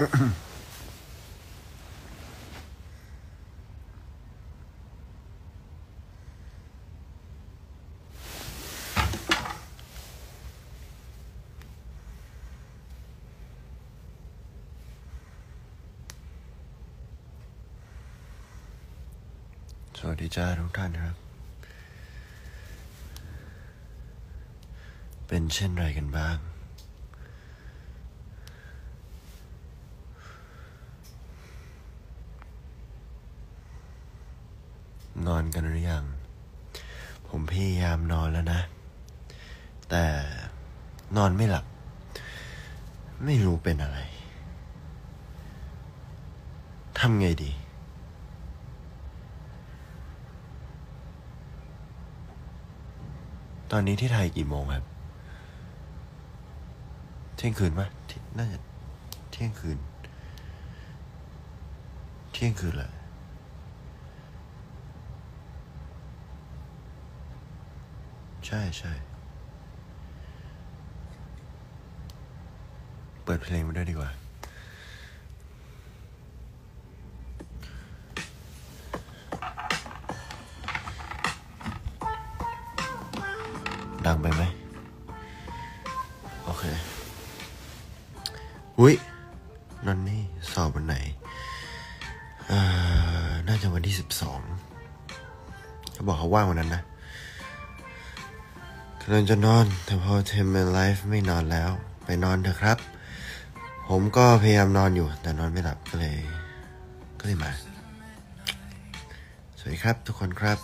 สวัสดีจ้าทุกท่านครับ เป็นเช่นไรกันบ้าง นอน กันหรือยัง ผมพยายามนอนแล้วนะ แต่นอนไม่หลับ ไม่รู้เป็นอะไรทำไงดี ตอนนี้ที่ไทยกี่โมงครับ เที่ยงคืนปะที่น่าจะเที่ยงคืน เที่ยงคืนแหละ ใช่ใช่ เปิดเพลงมาด้วยดีกว่า ดังไปไหม โอเค อุ้ยนั่นนี่ สอบวันไหนอ่อน่าจะวันที่สิบสองเขาบอกเขาว่างวันนั้นนะ กำลังจะนอน แต่พอเทมเมนไลฟ์ไม่นอนแล้ว ไปนอนเถอะครับ ผมก็พยายามนอนอยู่ แต่นอนไม่หลับก็เลย ก็เลยมา สวัสดีครับทุกคนครับ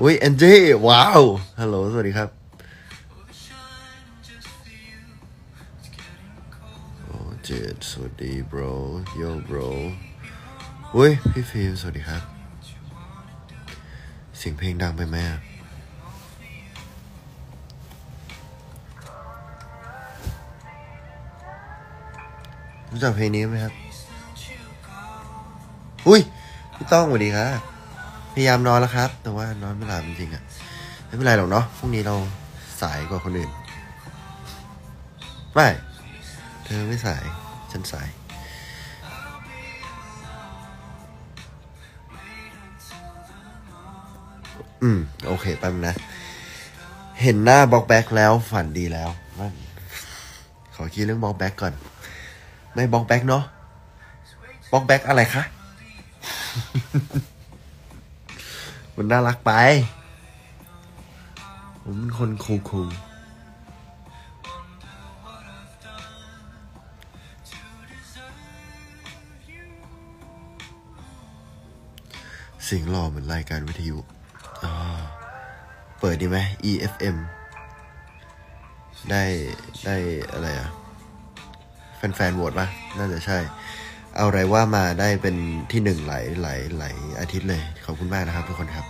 อุ้ยแอนจี้ว้าว ฮัลโหล สวัสดีครับโอ้เจดสวัสดี bro yo bro อุ้ยพี่ฟิล์มสวัสดีครับ เสียงเพลงดังไปไหมอะรู้จักเพลงนี้ไหมครับ อุ้ยพี่ต้องสวัสดีครับพยายามนอนแล้วครับ แต่ว่านอนไม่หลับจริงๆอะไม่เป็นไรหรอกเนาะพรุ่งนี้เราสายกว่าคนอื่น ไม่ เธอไม่สาย ฉันสาย อืม โอเคแป๊บนะ เห็นหน้าบล็อกแบ็กแล้วฝันดีแล้วมันขอคิดเรื่องบล็อกแบ็กก่อน ไม่บล็อกแบ็กเนาะบล็อกแบ็กอะไรคะ มันน่ารักไป ผมเป็นคน cool cool เสียงหล่อเหมือนรายการวิทยุ เปิดดีไหม EFM ได้ได้อะไรอะแฟนๆโหวตปะน่าจะใช่ เอาอะไรว่ามาได้เป็นที่หนึ่งหลายหลายหลายอาทิตย์เลย ขอบคุณมากนะครับทุกคนครับ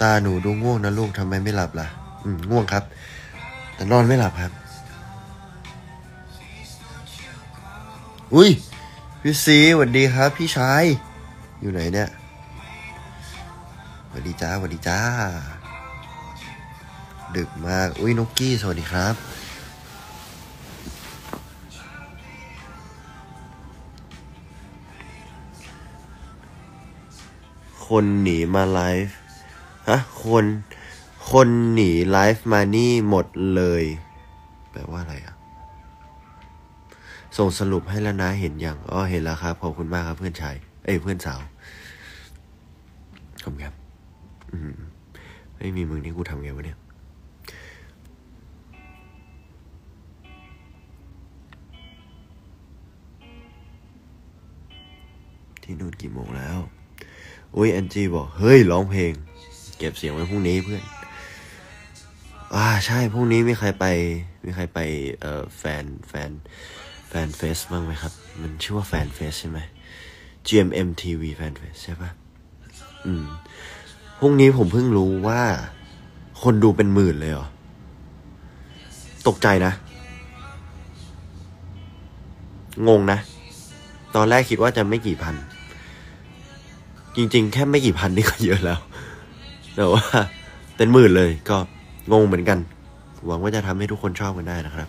ตาหนูดูง่วงนะลูกทำไมไม่หลับล่ะ อืมง่วงครับ แต่นอนไม่หลับครับ อุ้ยพี่ซีสวัสดีครับ พี่ชาย อยู่ไหนเนี่ยสวัสดีจ้าสวัสดีจ้า ดึกมาก อุ้ยนกกี้ สวัสดีครับ คนหนีมาไลฟ์ฮะ คน คนหนีไลฟ์มานี่หมดเลย แปลว่าอะไรอะ ส่งสรุปให้แล้วนะเห็นยังอ๋อเห็นแล้วครับขอบคุณมากครับเพื่อนชายเอ้ยเพื่อนสาวขอบคุณครับอืมไม่มีมึงนี่กูทำไงวะเนี่ยที่นู่นกี่โมงแล้ว อุ้ยแอนจี้บอก เฮ้ย ร้องเพลง เก็บเสียงไว้พรุ่งนี้เพื่อน อ่า ใช่ พรุ่งนี้มีใครไป มีใครไป เอ่อ แฟน แฟน แฟนเฟสบ้างไหมครับ มันชื่อว่าแฟนเฟสใช่ไหม GMM TV แฟนเฟสใช่ปะอืมพรุ่งนี้ผมเพิ่งรู้ว่า คนดูเป็นหมื่นเลยเหรอ ตกใจนะ งงนะ ตอนแรกคิดว่าจะไม่กี่พัน จริง ๆ แค่ไม่กี่พันนี่ก็เยอะแล้ว แต่ว่าเป็นหมื่นเลยก็งงเหมือนกัน หวังว่าจะทำให้ทุกคนชอบกันได้นะครับ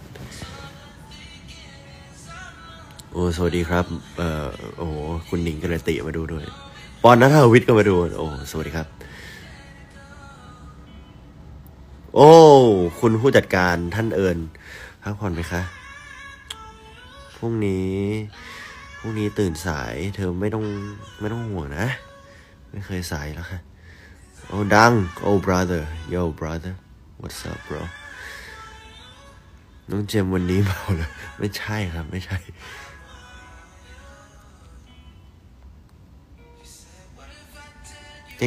โอ้สวัสดีครับ เอ่อโอ้คุณหนิงกระติมาดูด้วยปอนนัทวิทย์ก็มาดู โอ้สวัสดีครับ โอ้ คุณผู้จัดการท่านเอิญพักผ่อนไหมคะพรุ่งนี้พรุ่งนี้ตื่นสาย เธอไม่ต้องไม่ต้องห่วงนะ ไม่เคยสายแล้วค่ะ โอ้ดัง โอ้ brother yo brother what's up bro น้องเจมส์วันนี้เมาเลยไม่ใช่ครับ ไม่ใช่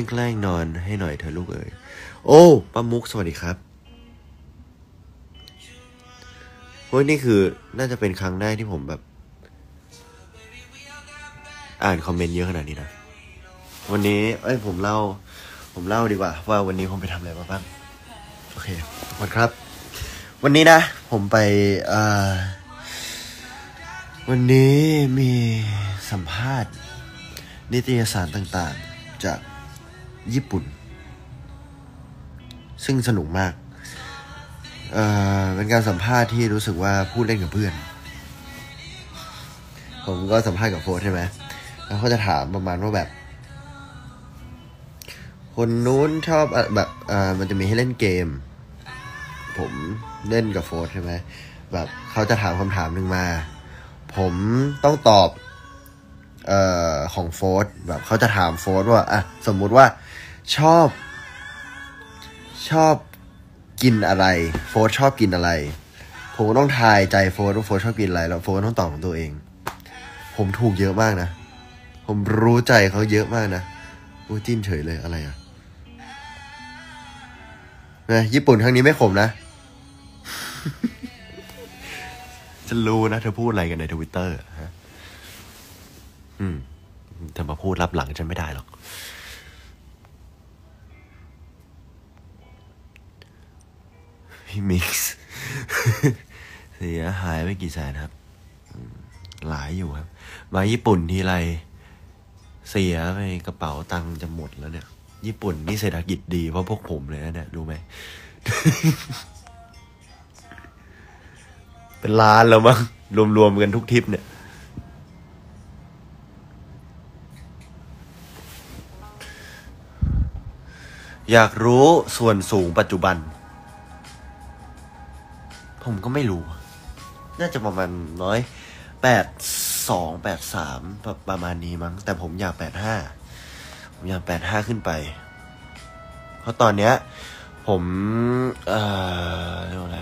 งแกล้งนอนให้หน่อยเธอลูกเอ๋ยโอ้ป้ามุกสวัสดีครับเฮ้ยนี่คือน่าจะเป็นครั้งแรกที่ผมแบบ อ่านคอมเมนต์เยอะขนาดนี้นะ วันนี้ เอ้ยผมเล่า ผมเล่าดีกว่า ว่าวันนี้ผมไปทำอะไรมาบ้าง โอเคทุกคนครับ วันนี้นะ ผมไปวันนี้มีสัมภาษณ์ นิตยสารต่างๆ จาก ญี่ปุ่น ซึ่งสนุกมากเเป็นการสัมภาษณ์ที่รู้สึกว่าพูดเล่นกับเพื่อน ผมก็สัมภาษณ์กับโฟร์ใช่ไหมแล้วเขาจะถามประมาณว่าแบบ คนนู้นชอบแบบมันจะมีให้เล่นเกม ผมเล่นกับโฟร์ใช่ไหมแบบเขาจะถามคำถามหนึ่งมา ผมต้องตอบเอ่อของโฟร์แบบเขาจะถามโฟร์ว่าอะสมมุติว่า ชอบ ชอบกินอะไร โฟร์ชอบกินอะไร ผมก็ต้องทายใจโฟร์ว่าโฟร์ชอบกินอะไร แล้วโฟร์ต้องตอบของตัวเอง ผมถูกเยอะมากนะ ผมรู้ใจเขาเยอะมากนะโอ้จิ้นเฉยเลยอะไรอะนะญี่ปุ่นครั้งนี้ไม่ขมนะฉันรู้นะ เธอพูดอะไรกันในทวิตเตอร์ฮะ อืมเธอมาพูดรับหลังฉันไม่ได้หรอก พี่มิกซ์เสียหายไปกี่แสนครับ หลายอยู่ครับ มาญี่ปุ่นทีไรเสียไปกระเป๋าตังค์จะหมดแล้วเนี่ย ญี่ปุ่นนี่เศรษฐกิจดีเพราะพวกผมเลยนะเนี่ยดูไหม เป็นล้านแล้วมั้งรวมๆกันทุกทริปเนี่ยอยากรู้ส่วนสูงปัจจุบัน ผมก็ไม่รู้ น่าจะประมาณน้อยแปดสองแปดสามประมาณนี้มั้ง แต่ผมอยากแปดห้าผมอยากแปดห้าขึ้นไป เพราะตอนเนี้ย ผม เอ่อเรียกว่าอะไร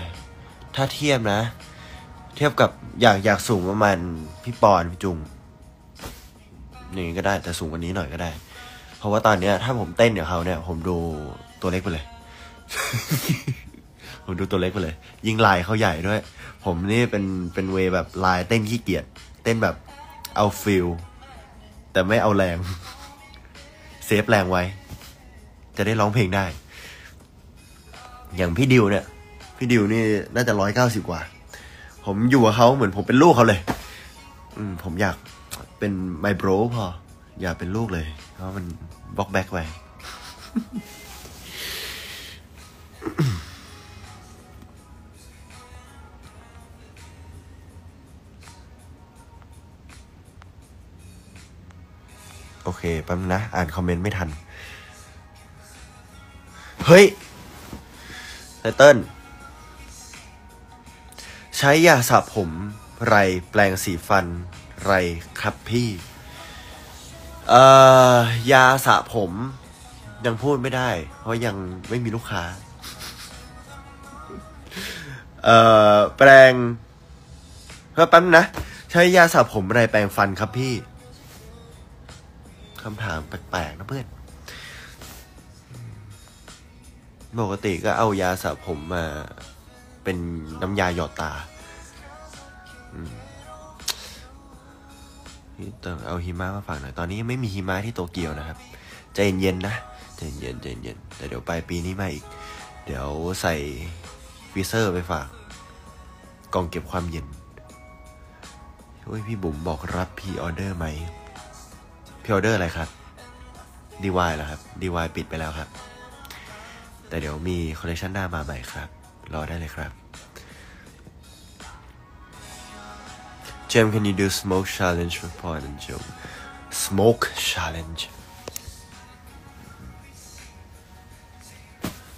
ถ้าเทียบนะ เทียบกับอยากอยากสูงประมาณพี่ปอนพี่จุงอย่างนี้ก็ได้แต่สูงกว่านี้หน่อยก็ได้ เพราะว่าตอนเนี้ย ถ้าผมเต้นกับเขาเนี่ย ผมดูตัวเล็กไปเลย ผมดูตัวเล็กไปเลย ยิงลายเขาใหญ่ด้วย ผมนี่เป็นเป็นเวแบบลายเต้นขี้เกียจเต้นแบบเอา feel แต่ไม่เอาแรง save แรงไว้ จะได้ร้องเพลงได้ อย่างพี่ดิวเนี่ย พี่ดิวนี่น่าจะร้อยเก้าสิบกว่า ผมอยู่กับเขาเหมือนผมเป็นลูกเขาเลย อืม ผมอยากเป็น my bro พอ อย่าเป็นลูกเลย เพราะมันบล็อกแบ็กไว้ โอเคแป๊บนะ อ่านคอมเมนต์ไม่ทัน เฮ้ยไตเติ้ลใช้ยาสระผมไรแปลงสีฟันไรครับพี่ เอ่อยาสระผม ยังพูดไม่ได้ เพราะยังไม่มีลูกค้า เอ่อ แปลงเพื่อแป๊บนะ ใช้ยาสระผมไรแปลงฟันครับพี่ คำถามแปลกๆนะเพื่อน ปกติก็เอายาสระผมมา เป็นน้ำยาหยอดตาอืมนี่ต้องเอาหิมะมาฝากหน่อย ตอนนี้ยังไม่มีหิมะที่โตเกียวนะครับ ใจเย็นๆนะ ใจเย็นใจเย็น แต่เดี๋ยวปลายปีนี้มาอีก เดี๋ยวใส่ freezer ไปฝาก กล่องเก็บความเย็นโอ้ยพี่บุ๋มบอกรับ pre-order ไหม pre-order อะไรครับดีวายแล้วครับดีวายปิดไปแล้วครับ แต่เดี๋ยวมีคอลเลคชันหน้ามาใหม่ครับ รอได้เลยครับ Gem can you do smoke challenge for Paul and Gem smoke challenge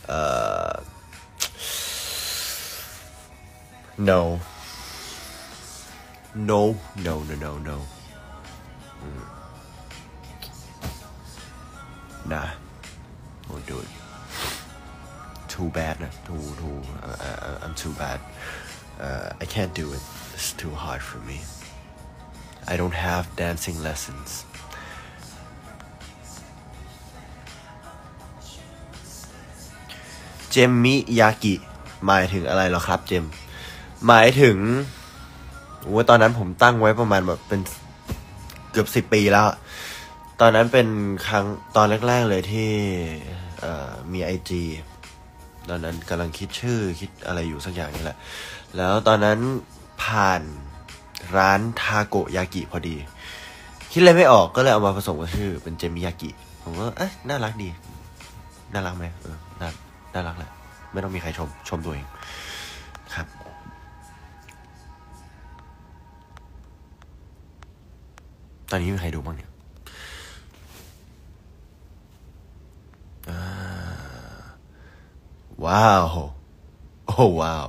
เอ่อ no no no no no no mm. Nah won't do it too bad too too uh, I'm too bad uh, I can't do it it's too hard for me I don't have dancing lessons เจมมิยากิหมายถึงอะไรหรอครับ เจม หมายถึงว่าตอนนั้นผมตั้งไว้ประมาณแบบเป็นเกือบสิบปีแล้ว ตอนนั้นเป็นครั้งตอนแรก ๆเลยที่มีไอจีตอนนั้นกำลังคิดชื่อคิดอะไรอยู่สักอย่างนี่แหละ แล้วตอนนั้นผ่านร้านทาโกยากิพอดี คิดอะไรไม่ออกก็เลยเอามาผสมกับชื่อ เป็นเจมิยากิ ผมก็เอ๊ะน่ารักดี น่ารักไหมเออน่าน่ารักแหละ ไม่ต้องมีใครชม ชมตัวเองครับตอนนี้มีใครดูบ้างเนี่ยอ่า ว้าว โอ้ว้าว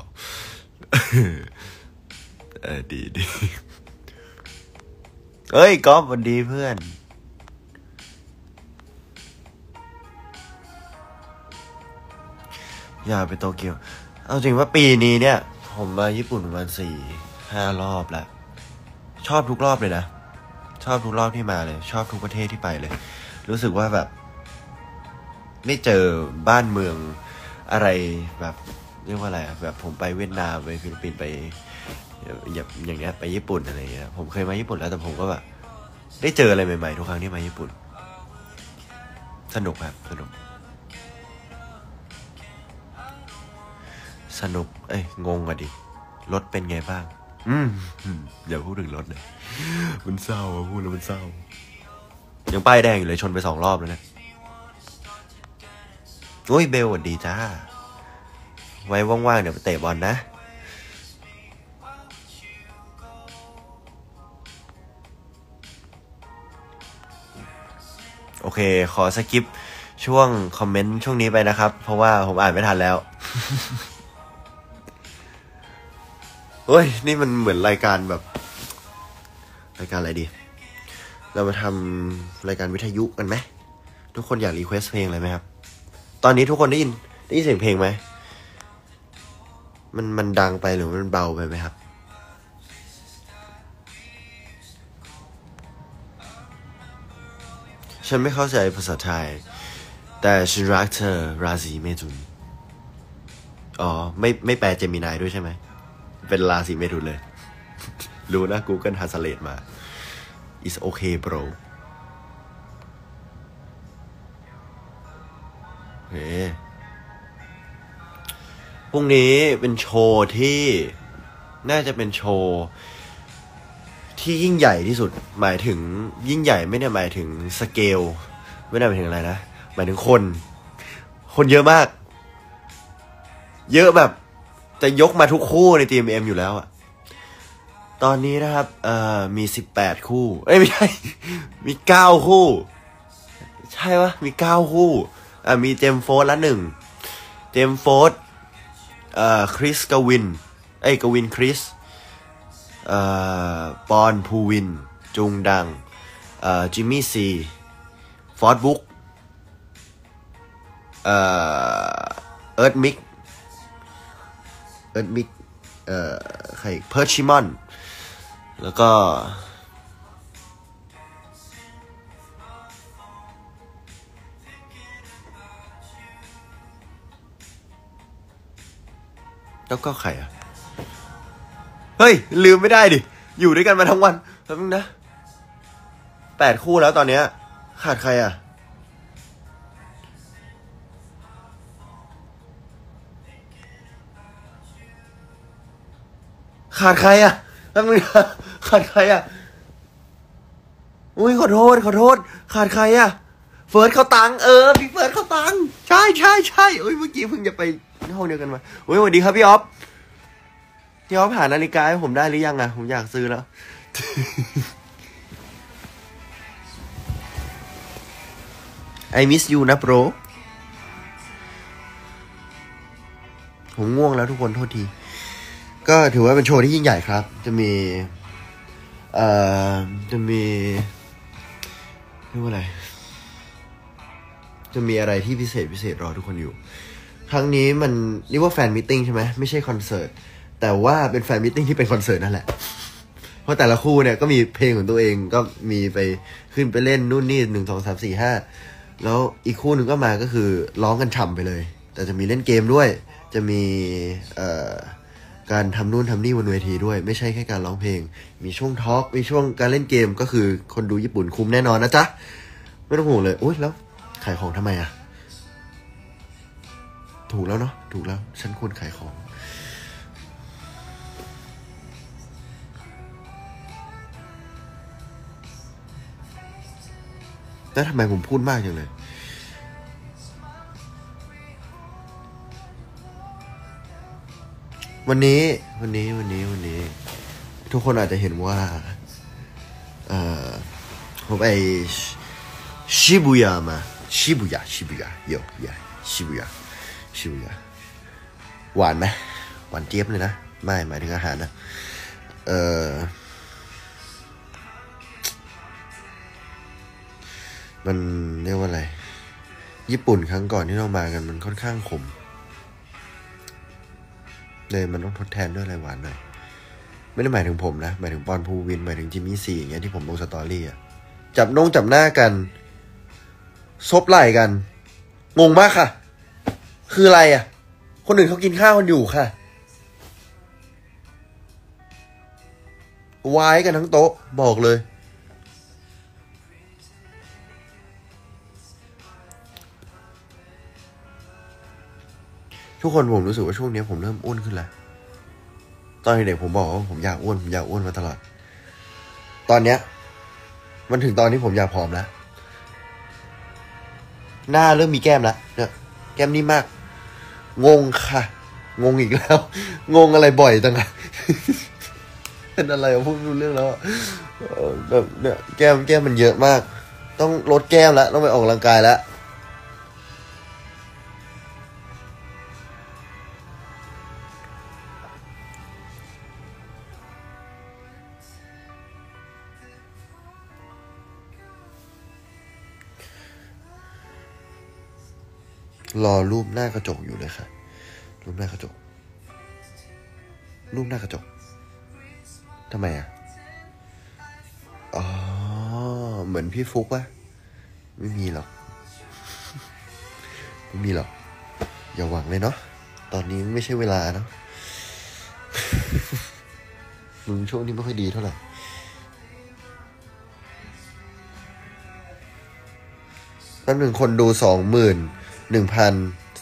เออดีดีเอ้ยก๊อฟวันดีเพื่อน อยากไปโตเกียว เอาจริงว่าปีนี้เนี่ย ผมมาญี่ปุ่นประมาณสี่ห้ารอบแล้ว ชอบทุกรอบเลยนะ ชอบทุกรอบที่มาเลย ชอบทุกประเทศที่ไปเลย รู้สึกว่าแบบ ไม่เจอบ้านเมืองอะไรแบบเรียกว่าอะไรแบบผมไปเวียดนามไปฟิลิปปินส์ไปอย่างอย่างเงี้ยไปญี่ปุ่นอะไรเงี้ยผมเคยมาญี่ปุ่นแล้วแต่ผมก็แบบได้เจออะไรใหม่ๆทุกครั้งที่มาญี่ปุ่น สนุกครับสนุก สนุก เอ้ยงงอะดิรถเป็นไงบ้าง อืมอย่าพูดถึงรถเลยมันเศร้าอะพูดแล้วมันเศร้า ยังป้ายแดงอยู่เลยชนไปสองรอบแล้วเนะ โอ้ยเบลสวัสดีจ้า ไว้ว่างๆ เดี๋ยวไปเตะบอลนะ โอเค ขอสกิปช่วงคอมเมนต์ช่วงนี้ไปนะครับ เพราะว่าผมอ่านไม่ทันแล้วเฮ้ย นี่มันเหมือนรายการแบบ รายการอะไรดี เรามาทำรายการวิทยุกันไหม ทุกคนอยาก request เพลงอะไรไหมครับ ตอนนี้ทุกคนได้ยินได้ยินเสียงเพลงไหม มันมันดังไปหรือมันเบาไปไหมครับ ฉันไม่เข้าใจภาษาไทย แต่ฉันรักเธอราศีเมถุน อ๋อ ไม่ไม่แปลเจมินายด้วยใช่ไหม เป็นราศีเมถุนเลย รู้นะ Google Translate มา is okay bro เฮ้พรุ่งนี้เป็นโชว์ที่น่าจะเป็นโชว์ที่ยิ่งใหญ่ที่สุด หมายถึงยิ่งใหญ่ไม่ได้หมายถึงสเกล ไม่ได้หมายถึงอะไรนะ หมายถึงคน คนเยอะมาก เยอะแบบจะยกมาทุกคู่ใน TMM อยู่แล้วอะตอนนี้นะครับ เอ่อ มีสิบแปดคู่ เอ้ยไม่ใช่ มีเก้าคู่ ใช่ปะมีเก้าคู่ มีเจมโฟร์ละหนึ่ง เจมโฟร์เอ่อคริสกวิน เอ้ยกวินคริส เอ่อปอนภูวิน จุงดัง เอ่อจิมมี่ซี ฟอร์ดบุ๊ก เอ่อเอิร์ธมิก เอิร์ธมิก เอ่อใครเพิร์ชิมอน แล้วก็ แล้วก็ใครอะ เฮ้ย ลืมไม่ได้ดิ อยู่ด้วยกันมาทั้งวันแป๊บนึงนะแปดคู่แล้วตอนเนี้ย ขาดใครอะ ขาดใครอะแป๊บนึงนะขาดใครอะอุ้ยขอโทษขอโทษ ขาดใครอะ เฟิร์สเขาตังค์เออพี่เฟิร์สเขาตังค์ใช่ใช่ใช่โอ้ยเมื่อกี้เพิ่งจะไป ห้องเดียวกันมาโอ้ยสวัสดีครับพี่ออฟพี่ออฟหานาฬิกาให้ผมได้หรือยังอะผมอยากซื้อแล้ว I miss you นะ bro ผมง่วงแล้วทุกคนโทษที ก็ถือว่าเป็นโชว์ที่ยิ่งใหญ่ครับ จะมี เอ่อ จะมีเรียกว่าอะไร จะมีอะไรที่พิเศษพิเศษรอทุกคนอยู่ ครั้งนี้มันเรียกว่า fan meeting ใช่ไหมไม่ใช่คอนเสิร์ตแต่ว่าเป็น fan meeting ที่เป็นคอนเสิร์ตนั่นแหละ เพราะแต่ละคู่เนี่ยก็มีเพลงของตัวเองก็มีไปขึ้นไปเล่นนู่นนี่หนึ่งสองสามสี่ห้าแล้วอีกคู่หนึ่งก็มาก็คือร้องกันฉ่ำไปเลย แต่จะมีเล่นเกมด้วย จะมีเอ่อการทำนู่นทำนี่บนเวทีด้วย ไม่ใช่แค่การร้องเพลง มีช่วงทอล์กมีช่วงการเล่นเกมก็คือคนดูญี่ปุ่นคุ้มแน่นอนนะจ๊ะ ไม่ต้องห่วงเลยอุ้ยแล้วขายของทำไมอะ ถูกแล้วเนาะถูกแล้ว ฉันควรขายของ แล้วทำไมผมพูดมากจังเลยวันนี้วันนี้วันนี้วันนี้ ทุกคนอาจจะเห็นว่า เอ่อผมไปชิบุยามาชิบุยาชิบุยาโยยาชิบุยา ชิบุยาหวานไหมหวานเจี๊ยบเลยนะ ไม่หมายถึงอาหารนะ เออมันเรียกว่าอะไร ญี่ปุ่นครั้งก่อนที่เรามากันมันค่อนข้างขม เลยมันต้องทดแทนด้วยอะไรหวานหน่อย ไม่ได้หมายถึงผมนะ หมายถึงปอนภูวิน หมายถึงจิมมี่สี่อย่างเงี้ยที่ผมลงสตอรี่อะจับนงจับหน้ากัน ซบไหล่กัน งงมากค่ะ คืออะไรอะ คนอื่นเขากินข้าวกันอยู่ค่ะวายกันทั้งโต๊ะ บอกเลย ทุกคนผมรู้สึกว่าช่วงนี้ผมเริ่มอ้วนขึ้นแล้วตอนเด็กผมบอกว่าผมอยากอ้วนผมอยากอ้วนมาตลอด ตอนเนี้ย มันถึงตอนที่ผมอยากผอมแล้ว หน้าเริ่มมีแก้มแล้วเนี่ยแก้มนิ่มมาก งงค่ะ งงอีกแล้ว งงอะไรบ่อยจังอะเป็นอะไรอะพูดรู้เรื่องแล้วเออแบบเนี่ยแก้มแก้มมันเยอะมาก ต้องลดแก้มแล้ว ต้องไปออกกำลังกายแล้ว รอรูปหน้ากระจกอยู่เลยค่ะ รูปหน้ากระจก รูปหน้ากระจกทำไมอะ อ๋อ เหมือนพี่ฟุกวะไม่มีหรอก ไม่มีหรอก อย่าหวังเลยเนาะ ตอนนี้ไม่ใช่เวลาเนาะ มึงช่วงนี้ไม่ค่อยดีเท่าไหร่แป๊บหนึ่งคนดูสองหมื่น หนึ่งพัน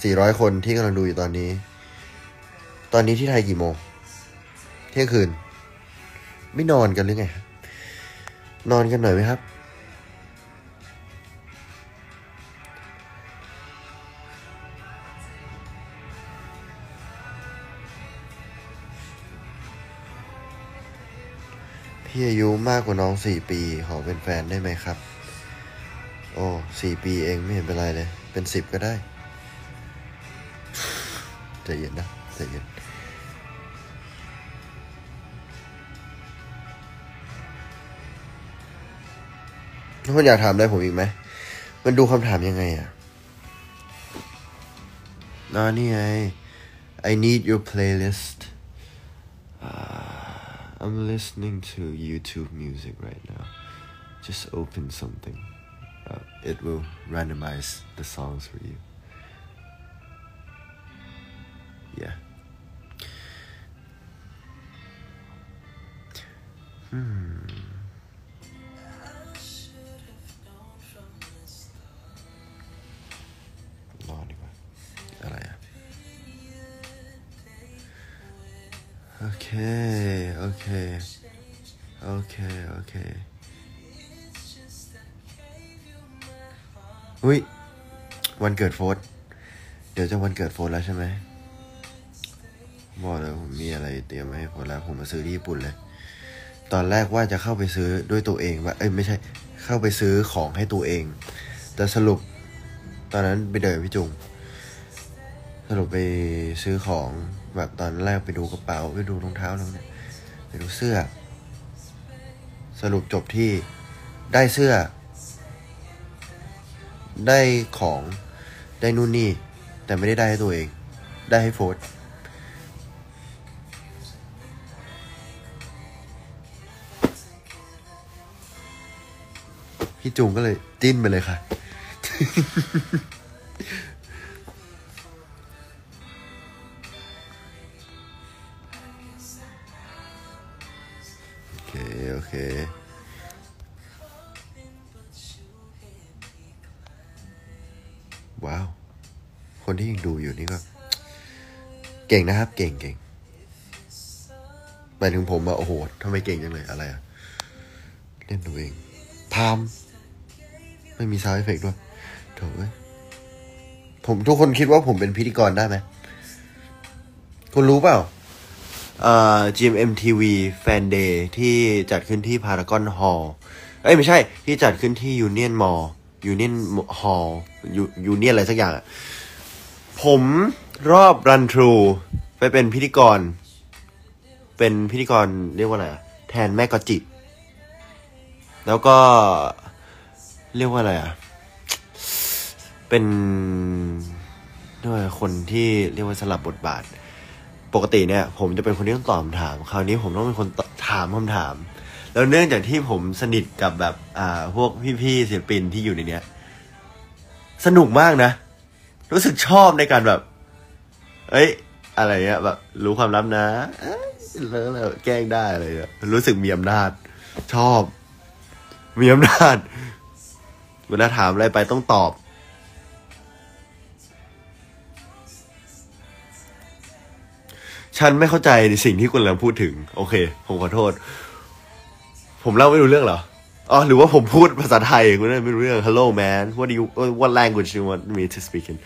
สี่ร้อยคนที่กำลังดูอยู่ตอนนี้ ตอนนี้ที่ไทยกี่โมง เที่ยงคืน ไม่นอนกันหรือไง นอนกันหน่อยไหมครับ พี่อายุมากกว่าน้องสี่ปี ขอเป็นแฟนได้ไหมครับ โอ้สี่ปีเองไม่เห็นเป็นไรเลย เป็นสิบก็ได้ใจเย็นนะใจเย็นทุกคนอยากถามอะไรผมอีกไหม มันดูคำถามยังไงอะน่นี่ไง I need your playlist uh, I'm listening to YouTube music right now just open something uh, it will randomize the songs for you yeah hmm รอดีกว่าอะ หุ้ย วันเกิดโฟสเดี๋ยวจะวันเกิดโฟสแล้วใช่ไหมบอกเลยผมมีอะไรเตรียมให้โฟสแล้ว ผมมาซื้อที่ญี่ปุ่นเลย ตอนแรกว่าจะเข้าไปซื้อด้วยตัวเองว่าเอ้ยไม่ใช่ เข้าไปซื้อของให้ตัวเอง แต่สรุป ตอนนั้นไปเดินพี่จุง สรุปไปซื้อของแบบตอนแรกไปดูกระเป๋าไปดูรองเท้าแล้วเนี่ยไปดูเสื้อ สรุปจบที่ได้เสื้อ ได้ของได้นู่นนี่ แต่ไม่ได้ได้ให้ตัวเอง ได้ให้โฟร์พี่จุงก็เลยจิ้นไปเลยค่ะ เก่งนะครับ เก่งเก่งหมายถึงผมอะโอ้โหทำไมเก่งจังเลยอะไรอะเล่นตัวเองพามไม่มี sound effect ด้วยโถเอ้ยผมทุกคนคิดว่าผมเป็นพิธีกรได้ไหมคุณรู้เปล่าเอ่อ GMMTV Fan Day ที่จัดขึ้นที่พารากอนฮอลล์เอ้ยไม่ใช่ที่จัดขึ้นที่ยูเนียนมอลยูเนียนฮอลยูยูเนียนอะไรสักอย่างผม รอบ run throughไปเป็นพิธีกร เป็นพิธีกรเรียกว่าอะไรอะแทนแม่กอจิ แล้วก็เรียกว่าอะไรอะ เป็นด้วยคนที่เรียกว่าสลับบทบาท ปกติเนี่ย ผมจะเป็นคนที่ต้องตอบคำถาม คราวนี้ผมต้องเป็นคนถามคำถาม แล้วเนื่องจากที่ผมสนิทกับแบบ อ่า พวกพี่ๆศิลปินที่อยู่ในเนี้ย สนุกมากนะ รู้สึกชอบในการแบบ เอ้ย อะไรเงี้ยแบบรู้ความลับนะแล้วแล้วแกล้งได้อะไรเงี้ยรู้สึกมีอำนาจ ชอบ มีอำนาจ เวลาถามอะไรไปต้องตอบ ฉันไม่เข้าใจในสิ่งที่คุณกำลังพูดถึง โอเค ผมขอโทษ ผมเล่าไม่รู้เรื่องเหรออ๋อหรือว่าผมพูดภาษาไทยคุณไม่รู้เรื่อง Hello man what do you what language do you want me to speak in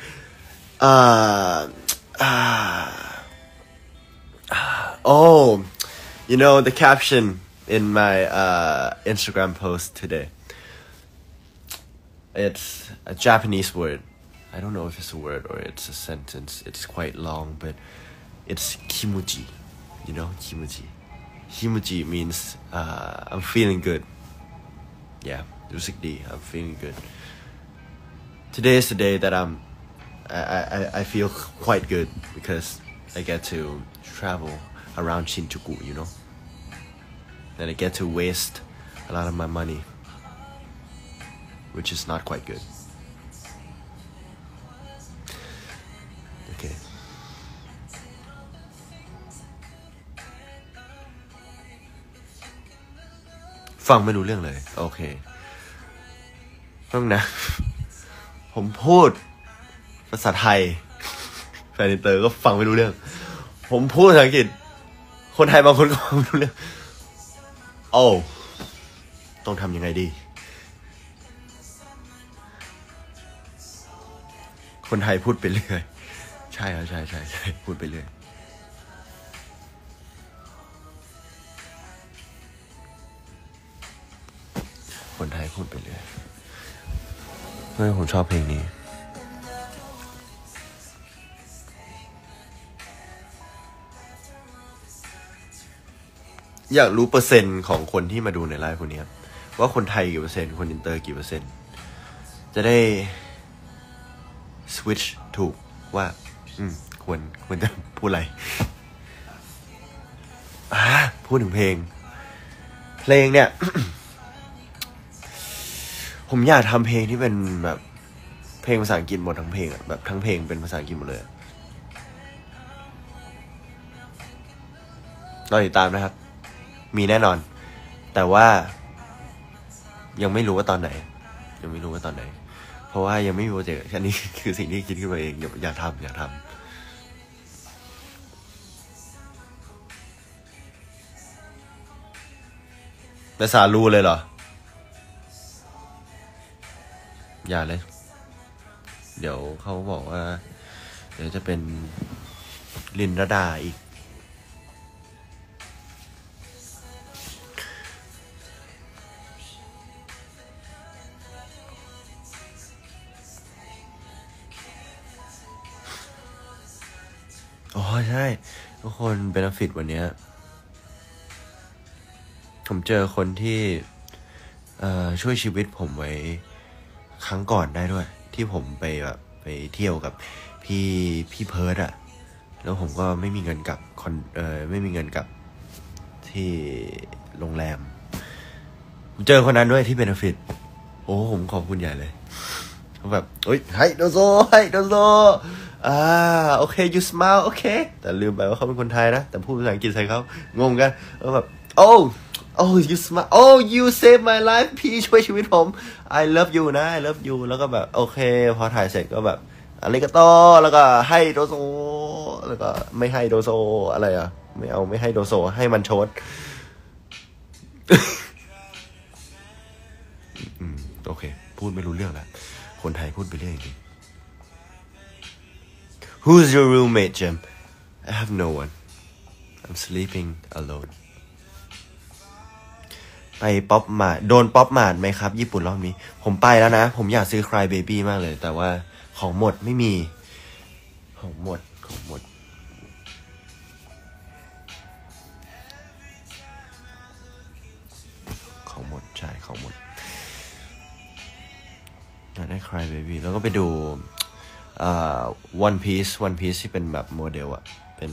uh, uh, oh you know the caption in my uh, Instagram post today it's a Japanese word. I don't know if it's a word or it's a sentence. It's quite long, but it's kimuji. You know, kimuji. Kimuji means uh, I'm feeling good. Yeah, รู้สึกดี I'm feeling good. Today is the day that I'm. I, I, I feel quite good because I get to travel around Shinjuku, you know. And I get to waste a lot of my money which is not quite good. Okay. ฟังไม่รู้เรื่องเลย โอเคต้องนะ ผมพูด ภาษาไทยแฟนอินเตอร์ก็ฟังไม่รู้เรื่อง ผมพูดภาษาอังกฤษ คนไทยบางคนก็ฟังไม่รู้เรื่อง โอ้ต้องทำยังไงดี คนไทยพูดไปเรื่อย ใช่ครับใช่ใช่ใช่พูดไปเรื่อยคนไทยพูดไปเรื่อยเฮ้ยผมชอบเพลงนี้ อยากรู้เปอร์เซ็นต์ของคนที่มาดูในไลฟ์คนนี้ครับว่าคนไทยกี่เปอร์เซ็นต์คนอินเตอร์กี่เปอร์เซ็นต์ จะได้ switch ถูกว่า อืม ควรควรจะพูดอะไรอ่าพูดถึงเพลง เพลงเนี่ย ผมอยากทำเพลงที่เป็นแบบ เพลงภาษาอังกฤษหมดทั้งเพลงอะแบบทั้งเพลงเป็นภาษาอังกฤษหมดเลยอะรอติดตามนะครับ มีแน่นอน แต่ว่ายังไม่รู้ว่าตอนไหน ยังไม่รู้ว่าตอนไหน เพราะว่ายังไม่มีโปรเจกต์อันนี้คือสิ่งที่คิดขึ้นมาเองอยากอยาทำอยากทำภาษารู้เลยเหรอ อย่าเลย เดี๋ยวเขาบอกว่า เดี๋ยวจะเป็นลินรดาอีก อ๋อใช่ ทุกคน benefit วันเนี้ยผมเจอคนที่ช่วยชีวิตผมไว้ครั้งก่อนได้ด้วย ที่ผมไปแบบไปเที่ยวกับพี่พี่เพิร์ดอะแล้วผมก็ไม่มีเงินกับคอนเออไม่มีเงินกับที่โรงแรม ผมเจอคนนั้นด้วยที่ benefit โอ้ผมขอบคุณใหญ่เลยเขาแบบเฮ้ยไฮโดโซไฮโดโซ อ่าโอเค you smile โอเค แต่ลืมไปว่าเขาเป็นคนไทยนะ แต่พูดภาษาอังกฤษใส่เขางงกันแล้วแบบ oh oh you smile oh you save my life พี่ช่วยชีวิตผม I love you นะ I love you แล้วก็แบบ โอเค พอถ่ายเสร็จก็แบบอะไรก็ต่อแล้วก็ให้โดโซ แล้วก็ไม่ให้โดโซอะไรอะ ไม่เอาไม่ให้โดโซ ให้มันชดโอเค พูดไม่รู้เรื่องแล้วคนไทยพูดไปเรื่อยจริง Who's your roommate, Gem? I have no one. I'm sleeping alone. ไปป๊อปมาโดน Pop Mart ไหมครับ ญี่ปุ่นรอบนี้ ผมไปแล้วนะ ผมอยากซื้อ Cry Baby มากเลย แต่ว่าของหมดไม่มี ของหมด ของหมด ของหมด ใช่ ของหมดอยากได้ Cry Baby แล้วก็ไปดู เอ่อ One Piece One Piece ที่เป็นแบบโมเดลอะเป็น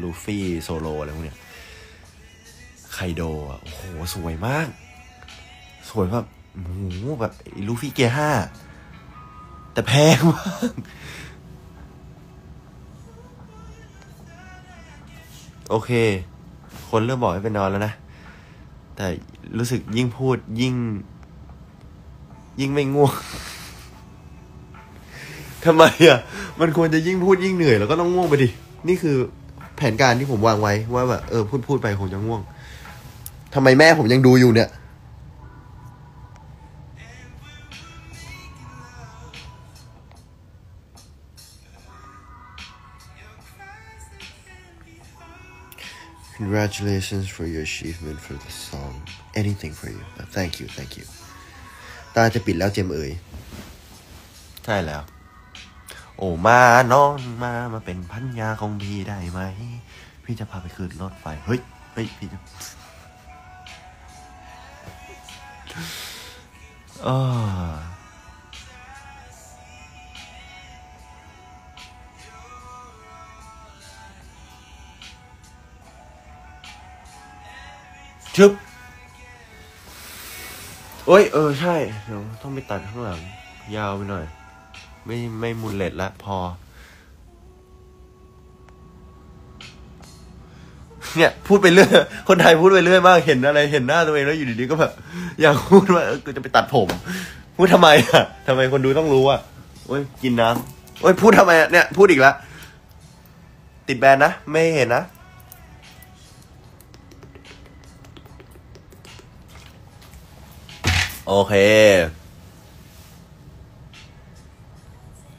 ลูฟี่โซโลอะไรพวกเนี้ยไคโดอะโอ้โห สวยมาก สวยแบบโอ้โหแบบลูฟี่เกียร์ห้าแต่แพงมากโอเค คนเริ่มบอกให้ไปนอนแล้วนะ แต่รู้สึกยิ่งพูดยิ่ง ยิ่งไม่ง่วง ทำไมอะ มันควรจะยิ่งพูดยิ่งเหนื่อยแล้วก็ต้องง่วงไปดิ นี่คือแผนการที่ผมวางไว้ว่าแบบเออพูดพูดไปคงจะง่วงทำไมแม่ผมยังดูอยู่เนี่ย Congratulations for your achievement for the song. Anything for you. But thank you, thank you. ตาจะปิดแล้วเจมเอ๋ยใช่แล้ว โอ้มาน้องมามาเป็นพันยาของพี่ได้ไหม พี่จะพาไปขึ้นรถไฟ เฮ้ยเฮ้ยพี่จะเออชึบโอ้ย เออ ใช่ เดี๋ยวต้องไปตัดข้างหลัง ยาวไปหน่อย ไม่ไม่มุนเลดละพอ เนี่ย พูดไปเรื่อยคนไทยพูดไปเรื่อยมากเห็นอะไรเห็นหน้าตัวเองแล้วอยู่ดีๆก็แบบอยากพูดว่ากูจะไปตัดผม พูดทำไมอะทำไมคนดูต้องรู้อะโอ้ยกินน้ำโอ้ยพูดทำไมอะเนี่ย พูดอีกแล้วติดแบนนะ ไม่เห็นนะโอเค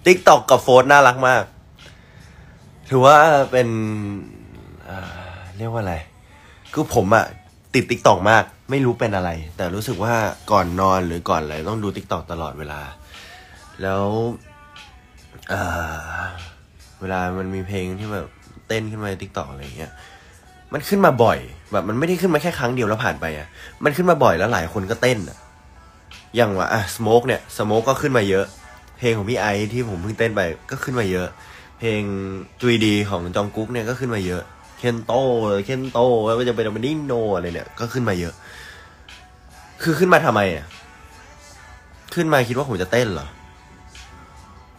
TikTok กับโฟร์ทน่ารักมาก ถือว่าเป็นเเรียกว่าอะไร คือผมอะติด TikTok มาก ไม่รู้เป็นอะไร แต่รู้สึกว่าก่อนนอนหรือก่อนอะไรต้องดู TikTok ตลอดเวลา แล้วเเวลามันมีเพลงที่แบบเต้นขึ้นมาในติ๊กตอกอะไรอย่างเงี้ย มันขึ้นมาบ่อย แบบมันไม่ได้ขึ้นมาแค่ครั้งเดียวแล้วผ่านไปอะมันขึ้นมาบ่อยแล้วหลายคนก็เต้นอะอย่างว่าอะสโมกเนี่ยสโมกก็ขึ้นมาเยอะ เพลงของพี่ไอที่ผมเพิ่งเต้นไปก็ขึ้นมาเยอะ เพลงจุยดีของจองกุ๊กเนี่ยก็ขึ้นมาเยอะ เคนโตเคนโตแล้วก็จะเป็นมันนิ่โนอะไรเนี่ย ก็ขึ้นมาเยอะ คือขึ้นมาทำไมอะขึ้นมาคิดว่าผมจะเต้นเหรอ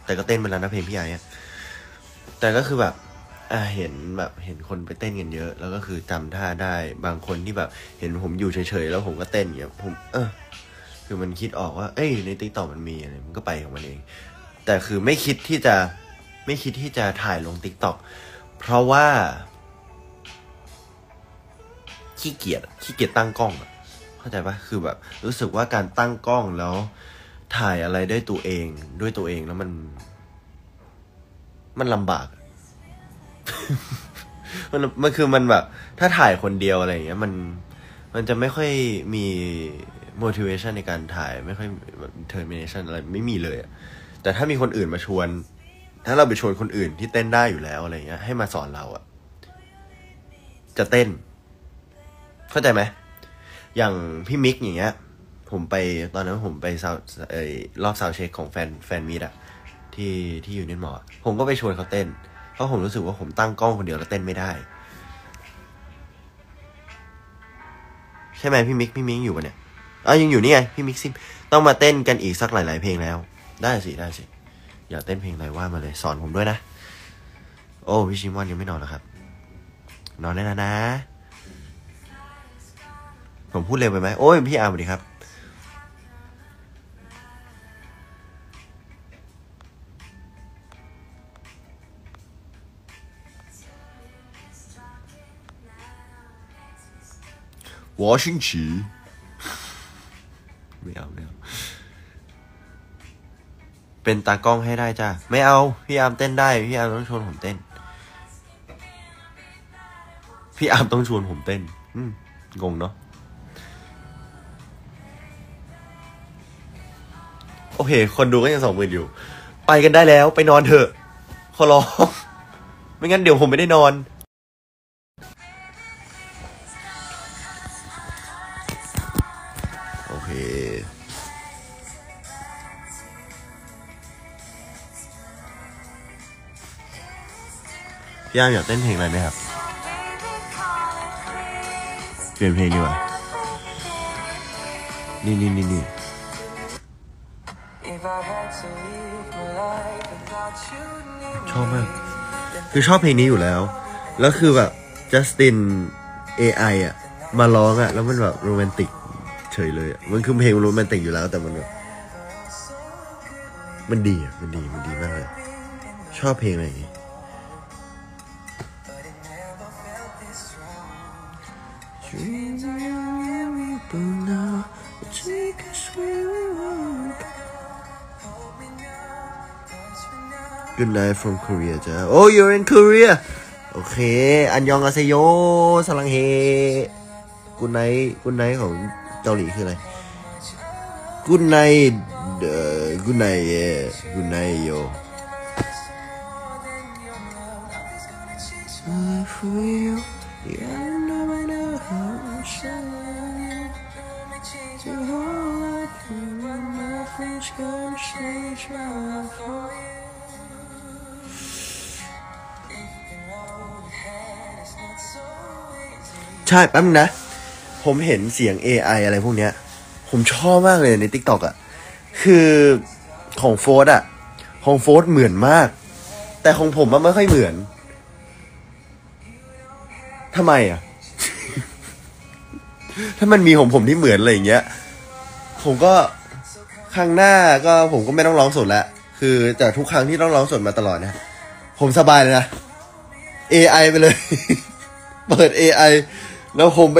แต่ก็เต้นไปแล้วนะเพลงพี่ไอซ์แต่ก็คือแบบอ่าเห็นแบบเห็นคนไปเต้นกันเยอะ แล้วก็คือจำท่าได้บางคนที่แบบ เห็นผมอยู่เฉยๆแล้วผมก็เต้นอย่างเงี้ยผม เออ คือมันคิดออกว่า เอ้ย ใน TikTok มันมีอะไร มันก็ไปของมันเอง แต่คือไม่คิดที่จะไม่คิดที่จะถ่ายลง TikTok เพราะว่า ขี้เกียจขี้เกียจตั้งกล้องเข้าใจปะคือแบบ รู้สึกว่าการตั้งกล้องแล้ว ถ่ายอะไรได้ตัวเอง ด้วยตัวเองแล้วมัน มันลำบากมันมันคือมันแบบ ถ้าถ่ายคนเดียวอะไรอย่างเงี้ย มันมันจะไม่ค่อยมี motivation ในการถ่ายไม่ค่อย determination อะไรไม่มีเลยแต่ถ้ามีคนอื่นมาชวน ถ้าเราไปชวนคนอื่นที่เต้นได้อยู่แล้วอะไรเงี้ยให้มาสอนเราอะจะเต้น เข้าใจไหมอย่างพี่มิกอย่างเงี้ย ผมไปตอนนั้นผมไปซาวเอยรอบซาวเช็คของแฟนแฟนมีดอะที่ที่อยู่นียนหมอ ผมก็ไปชวนเขาเต้น เพราะผมรู้สึกว่าผมตั้งกล้องคนเดียวแล้วเต้นไม่ได้ ใช่ไหมพี่มิกพี่มิกอยู่ปะเนี่ย อะยังอยู่นี่ไงพี่มิกซิมต้องมาเต้นกันอีกสักหลาย ๆ เพลงแล้ว ได้สิได้สิอยากเต้นเพลงอะไรว่ามาเลยสอนผมด้วยนะ โอ้พี่ชิมอนยังไม่นอนแล้วครับ นอนได้แล้วนะ ผมพูดเร็วไปไหมโอ้ยพี่อาร์มสวัสดีครับวอชิงชี ไม่เอาไม่เอาเป็นตากล้องให้ได้จ้ะไม่เอา พี่อาร์มเต้นได้ พี่อาร์มต้องชวนผมเต้น พี่อาร์มต้องชวนผมเต้น อืมงงเนาะโอเค คนดูก็ยังสองหมื่นอยู่ ไปกันได้แล้ว ไปนอนเถอะ ขอร้อง ไม่งั้นเดี๋ยวผมไม่ได้นอน พี่อามอยากเต้นเพลงอะไรไหมครับ เปลี่ยนเพลงดีกว่า นี่นี่นี่นี่ ชอบมาก คือชอบเพลงนี้อยู่แล้ว แล้วคือแบบจัสติน AI อะ มาร้องอะ แล้วมันแบบโรแมนติกเฉยเลยอะ มันคือเพลงโรแมนติกอยู่แล้วแต่มันแบบมันดีอะ มันดี มันดีมากเลย ชอบเพลงอะไรอย่างงี้ Good night from Korea จ้า Oh you're in Korea โอเค อันยองอาเซโยสลังเฮกุนไนกุนไนของเกาหลีคืออะไรกุนไนเอ่อกุนไนเย่กุนไนโย For you, yeah, I know I know how much I love you. Your whole life, you and nothing's gonna change my life ใช่แป๊บนึงนะ ผมเห็นเสียง AI อะไรพวกเนี้ย ผมชอบมากเลยใน t ิ k t o k อะ คือของโฟร์อะ ของโฟร์เหมือนมาก แต่ของผมมันไม่ค่อยเหมือนทำไมอะ ถ้ามันมีของผมที่เหมือนอะไรอย่างเงี้ย ผมก็ครั้งหน้าก็ผมก็ไม่ต้องร้องสดแล้วคือจากทุกครั้งที่ต้องร้องสดมาตลอดนะ ผมสบายเลยนะ AI ไปเลย เปิด AI แล้วผมไป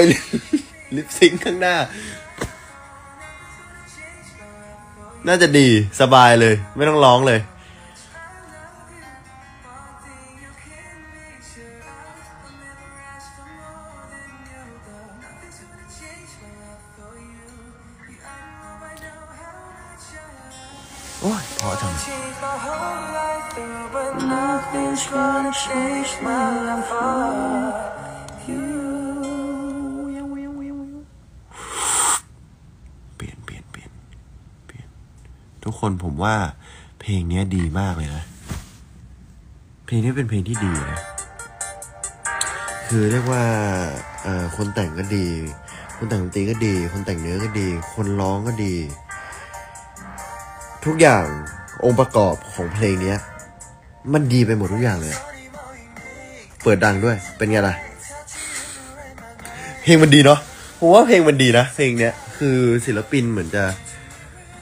ลิปซิงข้างหน้า น่าจะดีสบายเลย ไม่ต้องร้องเลย โอ้ยพอจัง change my life. ทุกคนผมว่าเพลงนี้ดีมากเลยนะ เพลงนี้เป็นเพลงที่ดีนะ คือเรียกว่าคนแต่งก็ดี คนแต่งดนตรีก็ดี คนแต่งเนื้อก็ดี คนร้องก็ดี ทุกอย่างองค์ประกอบของเพลงนี้มันดีไปหมดทุกอย่างเลย เปิดดังด้วย เป็นไงล่ะ เพลงมันดีเนาะผมว่าเพลงมันดีนะเพลงเนี้ย คือศิลปินเหมือนจะ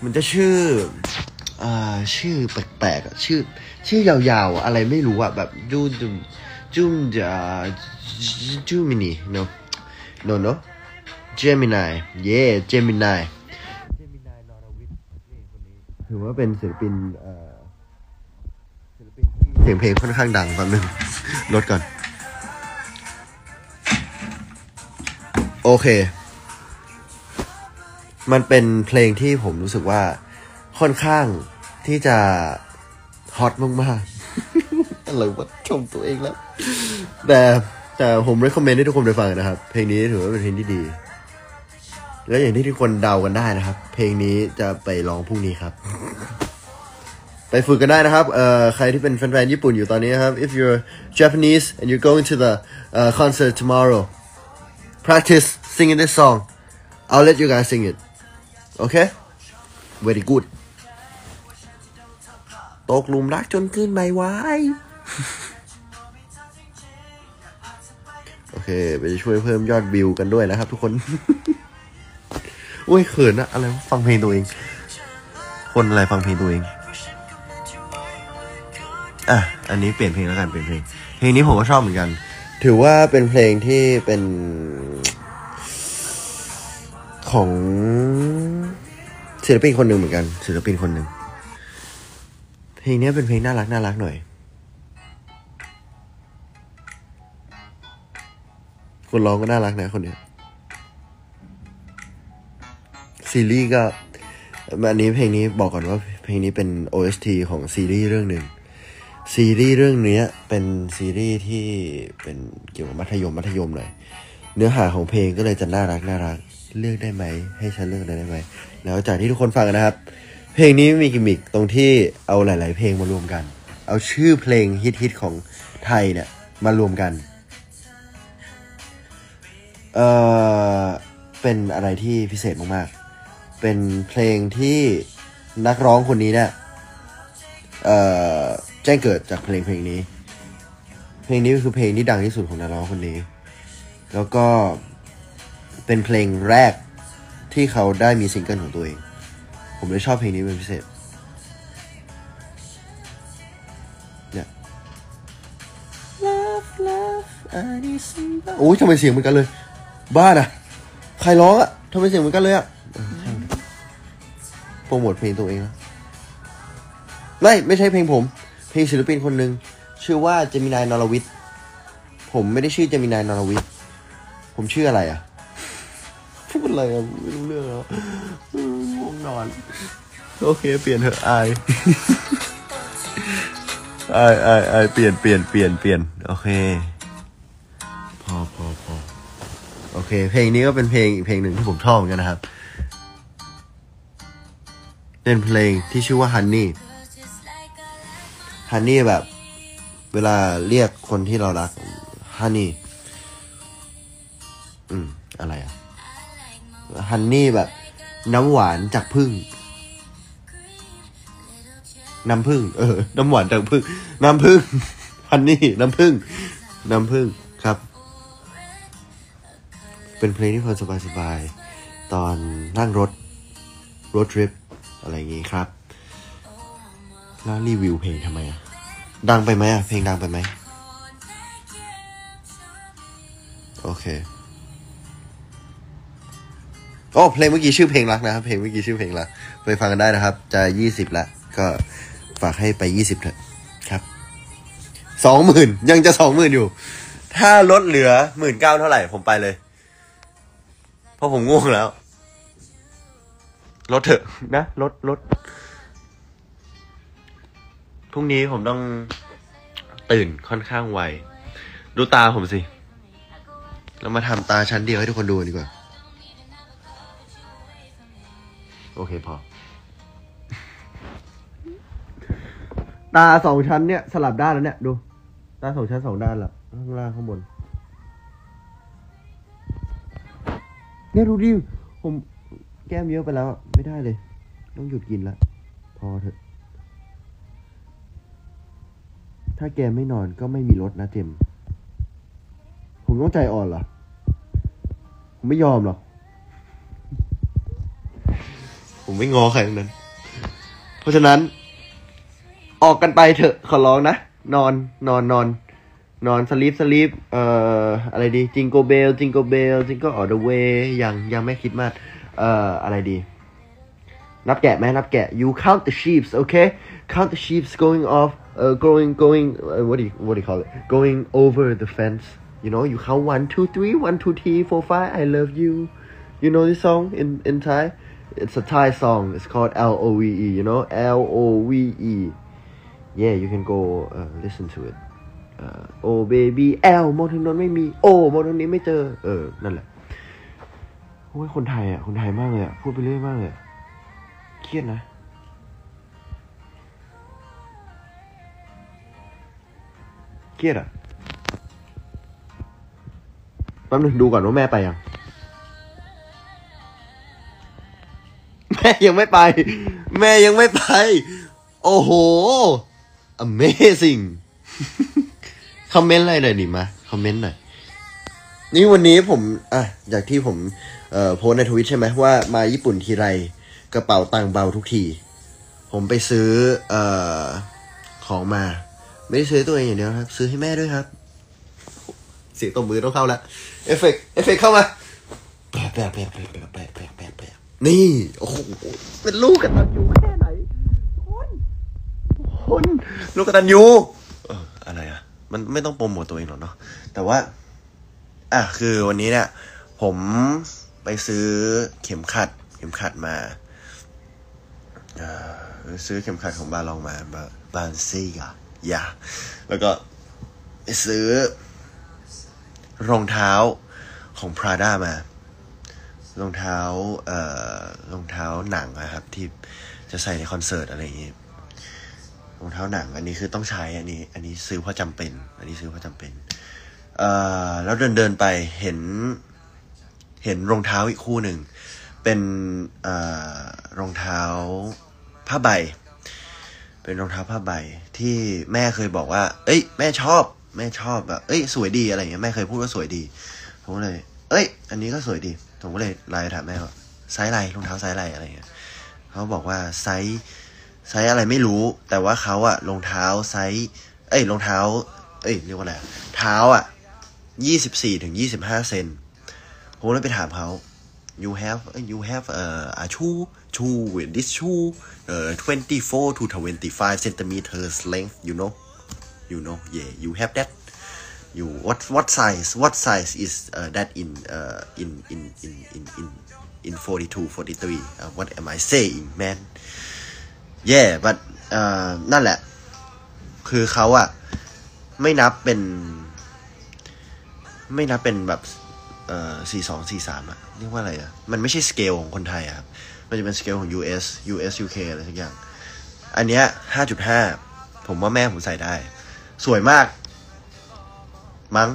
มันจะชื่ออ่าชื่อแปลกๆอะชื่อ ชื่อยาวๆอะไรไม่รู้อะแบบจูจุมจุมจะจูมินี no no no Gemini yeah Gemini เจมินายนอรวิทนี่คนนี้ถือว่าเป็นศิลปินเอ่อศิลปินที่เสียงเพลงค่อนข้างดังแป๊บนึงลดก่อน โอเค มันเป็นเพลงที่ผมรู้สึกว่าค่อนข้างที่จะฮอตมากๆอะไรวะชมตัวเองแล้ว แต่แต่ผม recommend ให้ทุกคนไปฟังนะครับ เพลงนี้ถือว่าเป็นเพลงที่ดี แล้วอย่างที่ทุกคนเดากันได้นะครับ เพลงนี้จะไปร้องพรุ่งนี้ครับ ไปฝึกกันได้นะครับเอ่อใครที่เป็นแฟนๆญี่ปุ่นอยู่ตอนนี้นะครับ if you're Japanese and you're going to the uh, concert tomorrow practice singing this song I'll let you guys sing it okay very good ตกหลุมรักจนขึ้นไม่ไหวโอเค ไปช่วยเพิ่มยอดวิวกันด้วยนะครับทุกคน อุ้ยเขินอะอะไรฟังเพลงตัวเอง คนอะไรฟังเพลงตัวเอง อะ อันนี้เปลี่ยนเพลงแล้วกันเปลี่ยนเพลง เพลงนี้ผมก็ชอบเหมือนกัน ถือว่าเป็นเพลงที่เป็น ของศิลปินคนหนึ่งเหมือนกัน ศิลปินคนหนึ่งเพลงนี้เป็นเพลงน่ารักน่ารักหน่อยคนร้องก็น่ารักนะคนเนี้ยซีรีส์ก็อันนี้เพลงนี้บอกก่อนว่าเพลงนี้เป็น OST ของซีรีส์เรื่องหนึ่งซีรีส์เรื่องนี้เป็นซีรีส์ที่เป็นเกี่ยวกับมัธยมมัธยมหน่อยเนื้อหาของเพลงก็เลยจะน่ารักน่ารัก เลือกได้ไหม ให้ฉันเลือกได้ไหม แล้วจากที่ทุกคนฟังนะครับ เพลงนี้มีกิมมิคตรงที่เอาหลาย ๆ เพลงมารวมกัน เอาชื่อเพลงฮิตๆของไทยเนี่ยมารวมกัน เอ่อ เป็นอะไรที่พิเศษมากๆ เป็นเพลงที่นักร้องคนนี้เนี่ย เอ่อ แจ้งเกิดจากเพลงเพลงนี้ เพลงนี้คือเพลงที่ดังที่สุดของนักร้องคนนี้ แล้วก็ เป็นเพลงแรกที่เขาได้มีซิงเกิลของตัวเอง ผมเลยชอบเพลงนี้เป็นพิเศษเนี่ย Love Love I need somebody โอ้ยทำไมเสียงเหมือนกันเลย บ้าน่ะ ใครร้องอะทำไมเสียงเหมือนกันเลยอะเออช่างมันโปรโมทเพลงตัวเองนะไม่ไม่ใช่เพลงผม เพลงศิลปินคนหนึ่งชื่อว่าเจมินายนรวิทย์ผมไม่ได้ชื่อเจมินายนรวิทย์ผมชื่ออะไรอะ พูดอะไรอะไม่รู้เรื่องแล้วอืมง่วงนอน โอเค เปลี่ยนเถอะอายอายอายอายเปลี่ยนเปลี่ยนเปลี่ยนเปลี่ยนโอเค พอพอพอโอเค เพลงนี้ก็เป็นเพลงอีกเพลงหนึ่งที่ผมชอบเหมือนกันนะครับ เป็นเพลงที่ชื่อว่า Honey Honey แบบ เวลาเรียกคนที่เรารัก Honey อืม อะไรอะ Honey แบบ น้ำหวานจากพึ่ง น้ำผึ้งเออ น้ำหวานจากผึ้งน้ำผึ้งฮันนี่ น้ำผึ้งน้ำผึ้งครับ เป็นเพลงที่เพลินสบายๆ ตอนนั่งรถ รถทริป อะไรอย่างงี้ครับ แล้วรีวิวเพลงทำไมอะดังไปไหมอะเพลงดังไปไหมโอเค โอ้เพลงเมื่อกี้ชื่อเพลงรักนะครับ เพลงเมื่อกี้ชื่อเพลงรักไปฟังกันได้นะครับ จะยี่สิบละก็ฝากให้ไปยี่สิบเถอะครับสองหมื่นยังจะสองหมื่นอยู่ ถ้าลดเหลือหมื่นเก้าเท่าไหร่ผมไปเลย เพราะผมง่วงแล้วลดเถอะนะลดลดพรุ่งนี้ผมต้องตื่นค่อนข้างไว ดูตาผมสิเรามาทำตาชั้นเดียวให้ทุกคนดูดีกว่า โอเคพอ ตาสองชั้นเนี่ย สลับด้านแล้วเนี่ย ดู ตาสองชั้นสองด้านละข้างล่างข้างบน เนี่ยดูดิผมแก้มเยอะไปแล้ว ไม่ได้เลย ต้องหยุดกินละพอเถอะ ถ้าแกไม่นอนก็ไม่มีรถนะเจมผมต้องใจอ่อนเหรอ ผมไม่ยอมหรอก ผมไม่ง้อใครทั้งนั้น เพราะฉะนั้น ออกกันไปเถอะขอร้องนะ นอนนอนนอน นอน sleep sleep เอ่ออะไรดี jingle bell jingle bell jingle all the way ยังยังไม่คิดมากเอ่ออะไรดี นับแกะไหมนับแกะ you count the sheeps okay count the sheeps going off uh, going going uh, what do you what do you call it going over the fence you know you count one two three one two three four five I love you you know this song in in Thai it's a Thai song it's called L O V E you know L O V E yeah you can go uh, listen to it โอ้เบบี้แอลมองทางนนไม่มี โอ้มองทางนี้ไม่เจอ เออ นั่นแหละโอ้ยคนไทยอะ คนไทยมากเลยอะ พูดไปเรื่อยมากเลยเครียดนะเครียดอะแป๊บนึงดูก่อนว่าแม่ไปยัง แม่ยังไม่ไป แม่ยังไม่ไป โอ้โห amazing คอมเมนต์อะไรหน่อยดิมาคอมเมนต์หน่อย นี่วันนี้ผมอะจากที่ผมโพสในทวิตใช่ไหมว่ามาญี่ปุ่นทีไรกระเป๋าตังค์เบาทุกที ผมไปซื้ออของมา ไม่ได้ซื้อตัวเองอย่างเดียวครับ ซื้อให้แม่ด้วยครับ เสียงตบมือต้องเข้าแล้ว effect effect เข้ามาแปลกแปลกแปลกแปลกแปลกแปลก นี่ โอ้โห เป็นลูกกันตันยูแค่ไหนคนคนลูกกตัญญูเอออะไรอะมันไม่ต้องโปรโมทตัวเองหรอกเนาะแต่ว่า อะคือวันนี้เนี่ย ผมไปซื้อเข็มขัด เข็มขัดมาเอ่อซื้อเข็มขัดของบาลองมาบาบานซี่อะอย่าแล้วก็ไปซื้อรองเท้าของ Prada มา รองเท้าเอ่อรองเท้าหนังนะครับ ที่จะใส่ในคอนเสิร์ตอะไรอย่างงี้รองเท้าหนัง อันนี้คือต้องใช้อันนี้ อันนี้ซื้อเพราะจำเป็น อันนี้ซื้อเพราะจำเป็นเอ่อแล้วเดินเดินไปเห็น เห็นรองเท้าอีกคู่หนึ่งเป็นเอ่อรองเท้าผ้าใบ เป็นรองเท้าผ้าใบ ที่แม่เคยบอกว่า เอ้ย แม่ชอบ แม่ชอบแบบเอ้ย สวยดีอะไรอย่างเงี้ยแม่เคยพูดว่าสวยดีผมเลย เอ้ย อันนี้ก็สวยดีผมก็เลยไลน์ถามแม่ว่าไซส์อะไรรองเท้าไซส์อะไรอะไรเงี้ยเขาบอกว่าไซส์ไซส์อะไรไม่รู้ แต่ว่าเขาอะรองเท้าไซส์เอ้ยรองเท้า เอ้ยเรียกว่าอะไรเท้าอะยี่สิบสี่ถึงยี่สิบห้าเซนผมเลยไปถามเขา you have you have uh, a shoe shoe with this shoe uh, 24 to 25 centimeters length you know you know yeah you have that you what what size what size is uh, that in uh, in in in in in in 42 43 uh, what am I saying man yeah but เอ่อนั่นแหละ คือเขาอะไม่นับเป็น ไม่นับเป็นแบบเอ่อสี่สองสี่สามอะเรียกว่าอะไรอะมันไม่ใช่สเกลของคนไทยอะครับ มันจะเป็นสเกลของ US US UK อะไรทุกอย่าง อันเนี้ยห้าจุดห้าผมว่าแม่ผมใส่ได้ สวยมาก มั้ง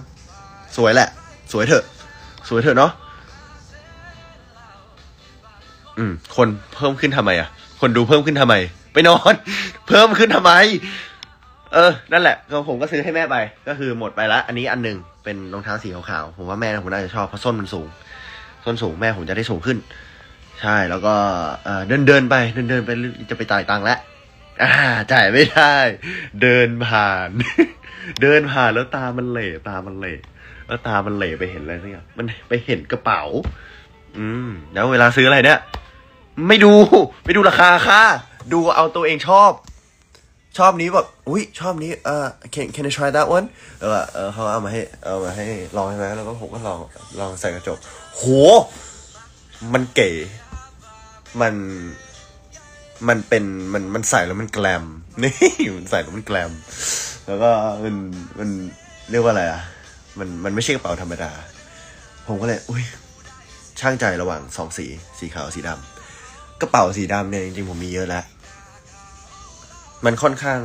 สวยแหละ สวยเถอะ สวยเถอะเนาะอืม คนเพิ่มขึ้นทำไมอะคนดูเพิ่มขึ้นทำไม ไปนอน เพิ่มขึ้นทำไม เออ นั่นแหละก็ผมก็ซื้อให้แม่ไป ก็คือหมดไปละ อันนี้อันหนึ่งเป็นรองเท้าสีขาวๆ ผมว่าแม่ผมน่าจะชอบเพราะส้นมันสูง ส้นสูงแม่ผมจะได้สูงขึ้น ใช่ แล้วก็เอ่อเดินเดินไป เดินเดินไปจะไปจ่ายตังค์แล้วอ่าจ่ายไม่ได้ เดินผ่าน เดินผ่านแล้วตามันเหล่ตามันเหล่แล้วตามันเหล่ไปเห็นอะไรสักอย่างมันไปเห็นกระเป๋า อืม แล้วเวลาซื้ออะไรเนี่ย ไม่ดู ไม่ดูราคาค่ะ ดูเอาตัวเองชอบ ชอบนี้แบบอุ้ยชอบนี้เออ can can I try that one เออเออเขาเอามาให้เอามาให้ลองใช่ไหมแล้วก็ผมก็ลองลองใส่กระจกโห มันเก๋ มัน มันเป็นมันมันใส่แล้วมันแกลมนี่มันใส่แล้วมันแกลม แล้วก็มันมันเรียกว่าอะไรอะ มันมันไม่ใช่กระเป๋าธรรมดา ผมก็เลย อุ้ยช่างใจระหว่างสองสี สีขาวสีดำกระเป๋าสีดำเนี่ยจริงๆผมมีเยอะแล้ว มันค่อนข้าง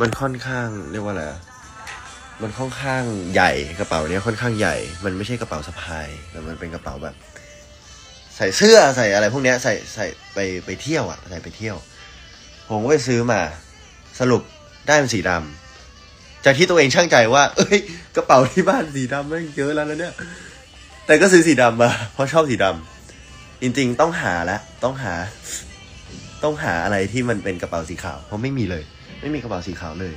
มันค่อนข้างเรียกว่าอะไรอะมันค่อนข้างใหญ่กระเป๋าเนี้ยค่อนข้างใหญ่ มันไม่ใช่กระเป๋าสะพายแต่มันเป็นกระเป๋าแบบ ใส่เสื้อใส่อะไรพวกเนี้ยใส่ใส่ไปไปเที่ยวอะใส่ไปเที่ยว ผมก็ไปซื้อมา สรุปได้เป็นสีดำจากที่ตัวเองช่างใจว่า เอ้ยกระเป๋าที่บ้านสีดำแม่งเยอะแล้วนะเนี่ย แต่ก็ซื้อสีดำมา เพราะชอบสีดำจริงๆต้องหาแล้วต้องหา ต้องหาอะไรที่มันเป็นกระเป๋าสีขาว เพราะไม่มีเลย ไม่มีกระเป๋าสีขาวเลย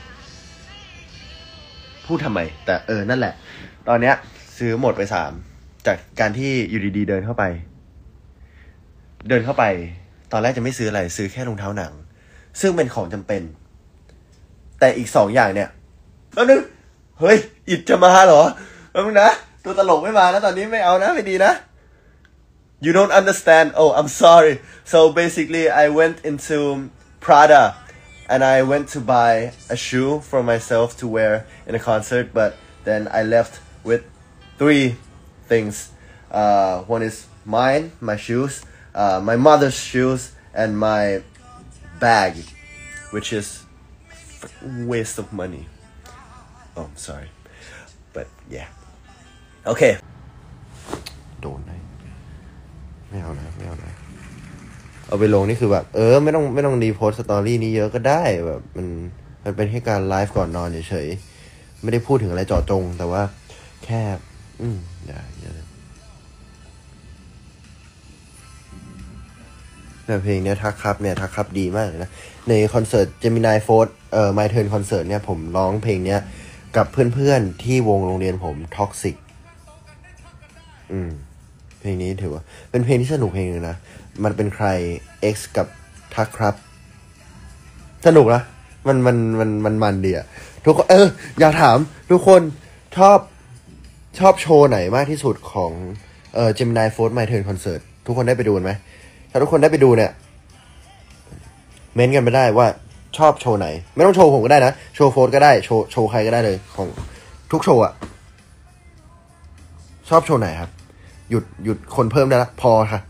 พูดทำไม แต่เออ นั่นแหละ ตอนเนี้ย ซื้อหมดไปสาม จากการที่อยู่ดีๆเดินเข้าไป เดินเข้าไป ตอนแรกจะไม่ซื้ออะไร ซื้อแค่รองเท้าหนัง ซึ่งเป็นของจำเป็น แต่อีกสองอย่างเนี่ยแป๊บนึงเฮ้ย อิดจะมาเหรอแป๊บนึงนะ ตัวตลกไม่มาแล้วตอนนี้ไม่เอานะ ไม่ดีนะ You don't understand. Oh, I'm sorry. So basically, I went into Prada and I went to buy a shoe for myself to wear in a concert, but then I left with three things. Uh, one is mine, my shoes, uh, my mother's shoes, and my bag, which is waste of money. Oh, I'm sorry. But yeah. Okay. โดนได้ไม่เอานะไม่เอานะเอาไปลงนี่คือแบบ เออ ไม่ต้องไม่ต้องรีโพสต์สตอรี่นี้เยอะก็ได้แบบมันมันเป็นแค่การไลฟ์ก่อนนอนเฉยๆไม่ได้พูดถึงอะไรเจาะจง แต่ว่าแค่ อืมอย่า แต่เพลงเนี้ยทักครับเนี่ยทักครับดีมากเลยนะ ในคอนเสิร์ต Gemini f o r เอ่อ My Turn คอนเสิร์ตเนี่ยผมร้องเพลงเนี้ยกับเพื่อนๆที่วงโรงเรียนผม Toxic อืม เพลงนี้ถือว่า เป็นเพลงที่สนุกเพลงนึงนะ มันเป็นใคร X กับทักครับ สนุกนะมันมันมันมันมันดีอะทุกคนเออ อยากถาม ทุกคนชอบชอบโชว์ไหนมากที่สุดของเอ่อ Gemini f o r My Turn Concert ทุกคนได้ไปดูไหม ถ้าทุกคนได้ไปดูเนี่ย เม้นต์กันไปได้ว่าชอบโชว์ไหน ไม่ต้องโชว์ผมก็ได้นะ โชว์โฟร์ก็ได้โชว์โชว์ใครก็ได้เลย ของทุกโชว์อะชอบโชว์ไหนครับ หยุดหยุดคนเพิ่มได้ละพอค่ะ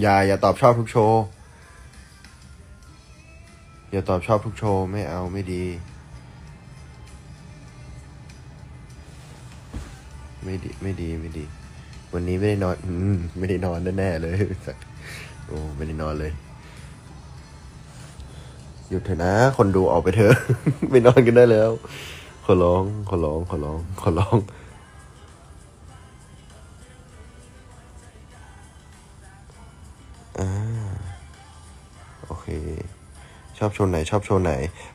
อย่า อย่าตอบชอบทุกโชว์ อย่าตอบชอบทุกโชว์ ไม่เอาไม่ดี ไม่ดีไม่ดีไม่ดี วันนี้ไม่ได้นอน อืมไม่ได้นอนแน่ๆเลยโอ้ไม่ได้นอนเลยหยุดเถอะนะ คนดูออกไปเถอะไม่นอนกันได้แล้ว ขอร้อง ขอร้อง ขอร้อง ขอร้องอ่าโอเค ชอบโชว์ไหน ชอบโชว์ไหน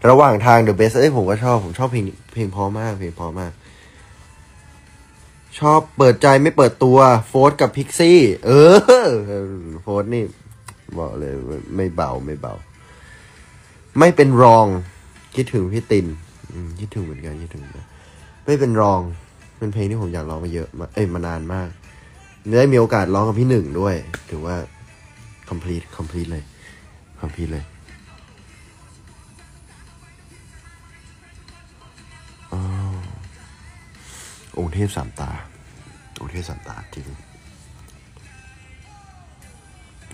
ระหว่างทาง The Best เอ้ยผมก็ชอบ ผมชอบเพลงเพลงพอมาก เพลงพอมาก ชอบเปิดใจไม่เปิดตัว โฟร์กับพิกซี่ เออ โฟร์นี่ บอกเลยไม่เบาไม่เบา ไม่เป็นรอง คิดถึงพี่ตินคิดถึงเหมือนกันคิดถึงนะไม่เป็นรองเป็นเพลงที่ผมอยากร้องมาเยอะมาเอ้ยมานานมากได้มีโอกาสร้องกับพี่หนึ่งด้วย ถือว่า complete complete เลย complete เลย องค์เทพสามตา องค์เทพสามตาจริง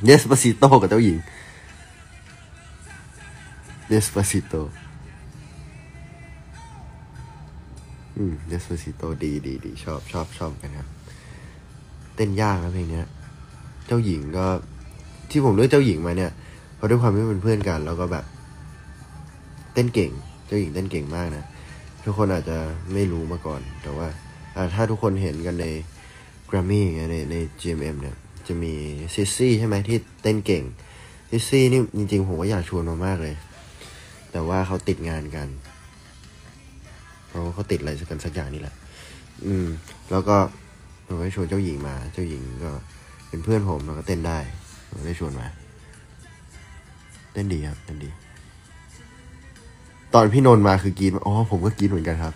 Despacito กับเจ้าหญิง Despacitoอืม Despacito ดีดีดีชอบชอบชอบกันครับ เต้นยากนะเพลงเนี้ย เจ้าหญิงก็ ที่ผมเลือกเจ้าหญิงมาเนี่ยเพราะด้วยความที่เป็นเพื่อนกัน แล้วก็แบบ เต้นเก่ง เจ้าหญิงเต้นเก่งมากนะทุกคนอาจจะไม่รู้มาก่อน แต่ว่าอ่า ถ้าทุกคนเห็นกันใน g r a m m y อย่างเงี้ยในใน GMM เนี่ยจะมีซิลวี่ใช่ไหมที่เต้นเก่งซิลวี่นี่จริงๆผมก็อยากชวนมามากเลย แต่ว่าเขาติดงานกัน เพราะเขาติดอะไรสักกันสักอย่างนี่แหละ อืม แล้วก็ผมก็ชวนเจ้าหญิงมา เจ้าหญิงก็เป็นเพื่อนผมแล้วก็เต้นได้ผมได้ชวนมาเต้นดีครับเต้นดี ตอนพี่นนท์มาคือกรีดอ๋อผมก็กรีดเหมือนกันครับ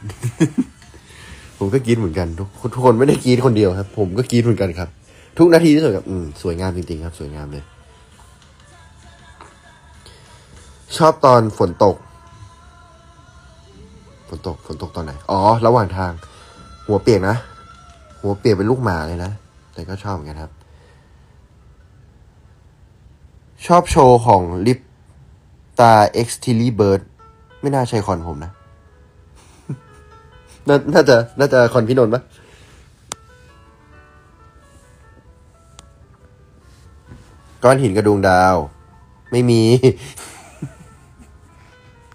ผมก็กรีดเหมือนกันทุกทุกคนไม่ได้กรีดคนเดียวครับ ผมก็กรีดเหมือนกันครับ ทุกนาทีที่สวยกับอืมสวยงามจริงๆครับ สวยงามเลย ชอบตอนฝนตก ฝนตกฝนตกตอนไหน อ๋อ ระหว่างทาง หัวเปียกนะ หัวเปียกเป็นลูกหมาเลยนะ แต่ก็ชอบเหมือนกันครับ ชอบโชว์ของ Lipta x Tilly Birds ไม่น่าใช่คอนผมนะ นาน่าจะ น่าจะคอนพี่นนท์ปะก้อนหินกระดวงดาว ไม่มี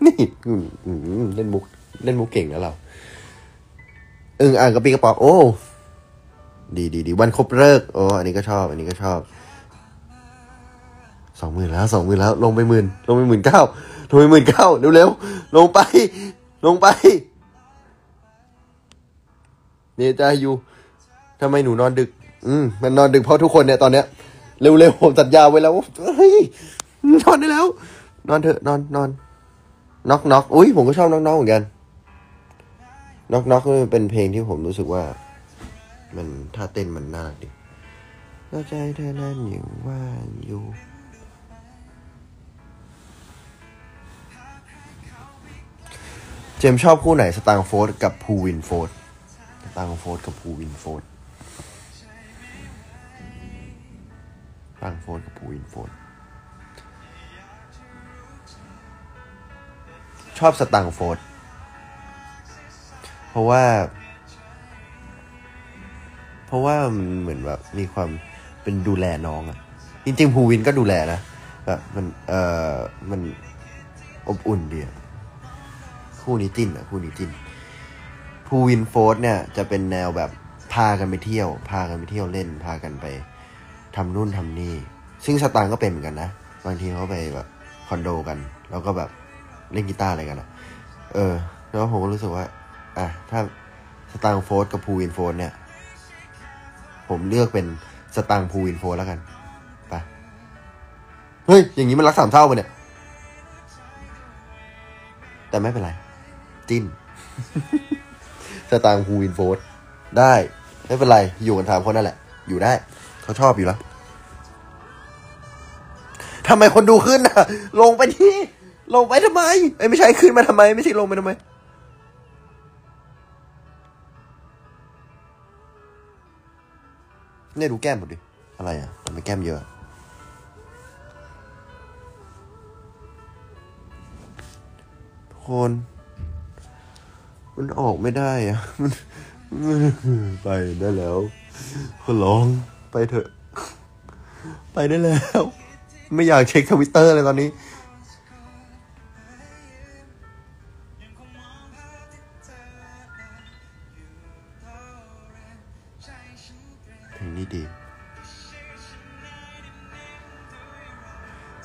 นี่เล่นมุก เล่นมุกเก่งนะเรา อึ่งอ่างกระปีกระป๋องโอ้ ดีดีดีวันครบเลิกโอ้ อันนี้ก็ชอบ อันนี้ก็ชอบ สองหมื่นแล้วสองหมื่นแล้ว ลงไปหมื่นลงไปหมื่นเก้าลงไปหมื่นเก้าเร็วเร็วๆลงไป ลงไป เนจายูทำไมหนูนอนดึก อืมมันนอนดึกเพราะทุกคนเนี่ยตอนเนี้ยเร็วๆผมสัญญาไว้แล้วเฮ้ยนอนได้แล้ว นอนเถอะนอนนอนน็อกน็อกอุ้ยผมก็ชอบน็อกน็อกเหมือนกันน็อกน็อกเป็นเพลงที่ผมรู้สึกว่า มันท่าเต้นมันน่ารักดีเข้าใจเธอนั้นอยู่ว่างอยู่เจมชอบคู่ไหนสตางค์โฟร์ทกับภูวินทร์โฟร์ท ตางค์โฟร์ทกับภูวินทร์โฟร์ทสตางค์โฟร์ทกับภูวินทร์โฟร์ทชอบสตางค์โฟร์ทเพราะว่า เพราะว่ามันเหมือนแบบมีความเป็นดูแลน้องอะจริงๆภูวินทร์ก็ดูแลนะแบบมันเออมันอบอุ่นดีอะคู่นี้จิ้นอะคู่นี้จิ้น ภูวินโฟร์เนี่ยจะเป็นแนวแบบพากันไปเที่ยว พากันไปเที่ยวเล่น พากันไปทำนู่นทำนี่ ซึ่งสตางค์ก็เป็นเหมือนกันนะ บางทีเขาไปแบบคอนโดกัน แล้วก็แบบเล่นกีตาร์อะไรกันอะเออ แล้วผมก็รู้สึกว่า อะ ถ้าสตางค์โฟร์กับภูวินโฟร์เนี่ย ผมเลือกเป็นสตางค์ภูวินโฟร์แล้วกัน ไป เฮ้ย อย่างนี้มันรักสามเศร้าปะเนี่ย แต่ไม่เป็นไร จิ้น สตางค์ภูวินโฟร์ได้ ไม่เป็นไร อยู่กันสามคนนั่นแหละ อยู่ได้ เขาชอบอยู่แล้วทำไมคนดูขึ้นน่ะ ลงไปที่ ลงไปทำไมเอ้ไม่ใช่ขึ้นมาทำไม ไม่ใช่ลงไปทำไมเนี่ยดูแก้มหมดดิ อะไรอะทำไมแก้มเยอะ ทุกคน มันออกไม่ได้อะมันไปได้แล้วขอร้องไปเถอะ ไปได้แล้ว ไม่อยากเช็คทวิตเตอร์เลยตอนนี้ เพลงนี้ดี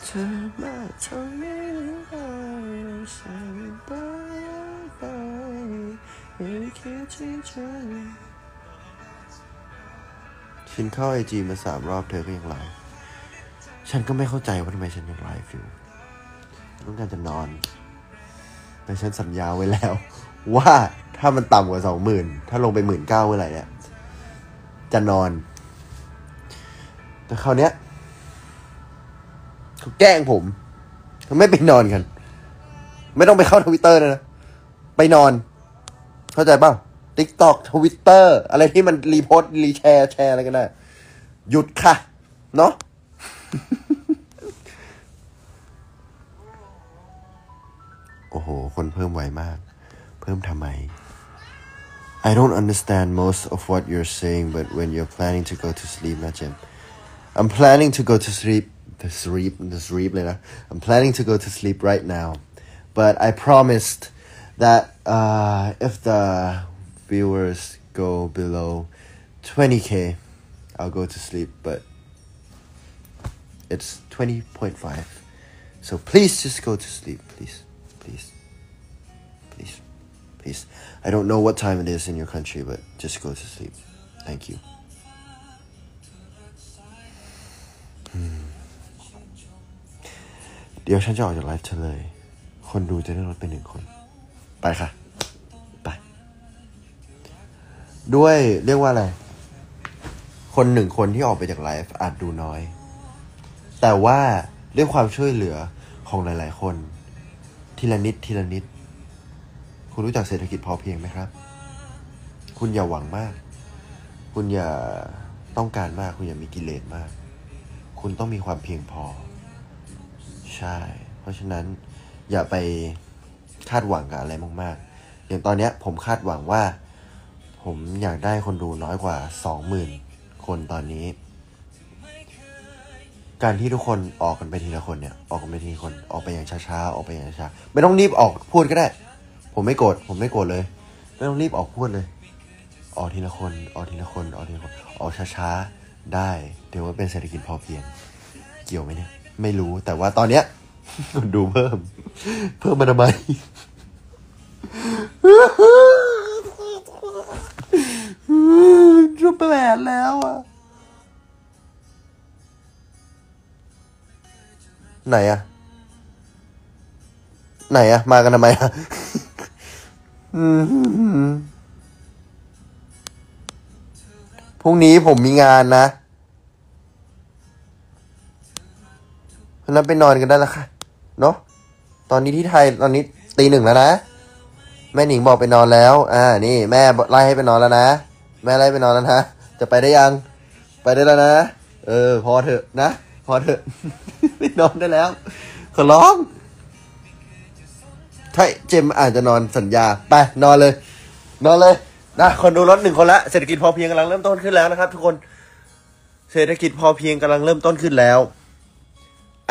เธอมาเท่านี้ฉันตาย ฉันเข้าไอจีมาสามรอบเธอก็ยังไลฟ์ฉันก็ไม่เข้าใจว่าทำไมฉันยังไลฟ์อยู่ต้องการจะนอน แต่ฉันสัญญาไว้แล้ว ว่าถ้ามันต่ำกว่าสองหมื่นถ้าลงไปหมื่นเก้าเมื่อไหร่เนี่ย จะนอน แต่คราวเนี้ยเขาแกล้งผมเขาไม่ไปนอนกัน ไม่ต้องไปเข้าทวิตเตอร์นะ ไปนอน เข้าใจป่ะ TikTok Twitter อะไรที่มัน repost reshare share อะไรก็ได้ หยุดค่ะ เนาะโอ้โห คนเพิ่มไวมาก เพิ่มทำไม I don't understand most of what you're saying but when you're planning to go to sleep นะเจม I'm planning to go to sleep the sleep the sleep เลยนะ I'm planning to go to sleep right now but I promised that uh, if the viewers go below 20k I'll go to sleep but it's 20.5 so please just go to sleep please please please please I don't know what time it is in your country but just go to sleep thank you เดี๋ยวฉันจะออกจากไลฟ์เฉลย คนดูจะได้ลดไปหนึ่งคน ไปค่ะ ด้วยเรียกว่าอะไร คนหนึ่งคนที่ออกไปจากไลฟ์อาจดูน้อย แต่ว่าด้วยความช่วยเหลือของหลาย ๆ คน ทีละนิดทีละนิด คุณรู้จักเศรษฐกิจพอเพียงไหมครับ คุณอย่าหวังมาก คุณอย่าต้องการมาก คุณอย่ามีกิเลสมาก คุณต้องมีความเพียงพอ ใช่ เพราะฉะนั้นอย่าไปคาดหวังกับอะไรมาก ๆ อย่างตอนเนี้ยผมคาดหวังว่า ผมอยากได้คนดูน้อยกว่าสองหมื่นคนตอนนี้ การที่ทุกคนออกกันไปทีละคนเนี่ย ออกกันไปทีละคน ออกไปอย่างช้าๆ ออกไปอย่างช้าๆ ไม่ต้องรีบออกพูดก็ได้ ผมไม่โกรธ ผมไม่โกรธเลย ไม่ต้องรีบออกพูดเลย ออกทีละคน ออกทีละคน ออกทีละคน ออกช้าๆ ได้เดี๋ยวว่าเป็นเศรษฐกิจพอเพียง เกี่ยวไหมเนี่ย ไม่รู้ แต่ว่าตอนเนี้ยคนดูเพิ่ม เพิ่มมาทำไม รูปแบบแล้วอะไหนอะไหนอะมากันทำไมอะพรุ่งนี้ผมมีงานนะเพราะนั้นไปนอนกันได้แล้วค่ะ เนาะตอนนี้ที่ไทยตอนนี้ตีหนึ่งแล้วนะ แม่หนิงบอกไปนอนแล้ว อ่า นี่ แม่ไล่ให้ไปนอนแล้วนะ แม่ไล่ไปนอนแล้วนะ จะไปได้ยัง ไปได้แล้วนะ เออ พอเถอะนะ พอเถอะไปนอนได้แล้ว ขอร้องถ้าเจมอาจจะนอนสัญญา ไป นอนเลย นอนเลยนะคนดูรถหนึ่งคนละเศรษฐกิจพอเพียงกำลังเริ่มต้นขึ้นแล้วนะครับ ทุกคนเศรษฐกิจพอเพียงกำลังเริ่มต้นขึ้นแล้ว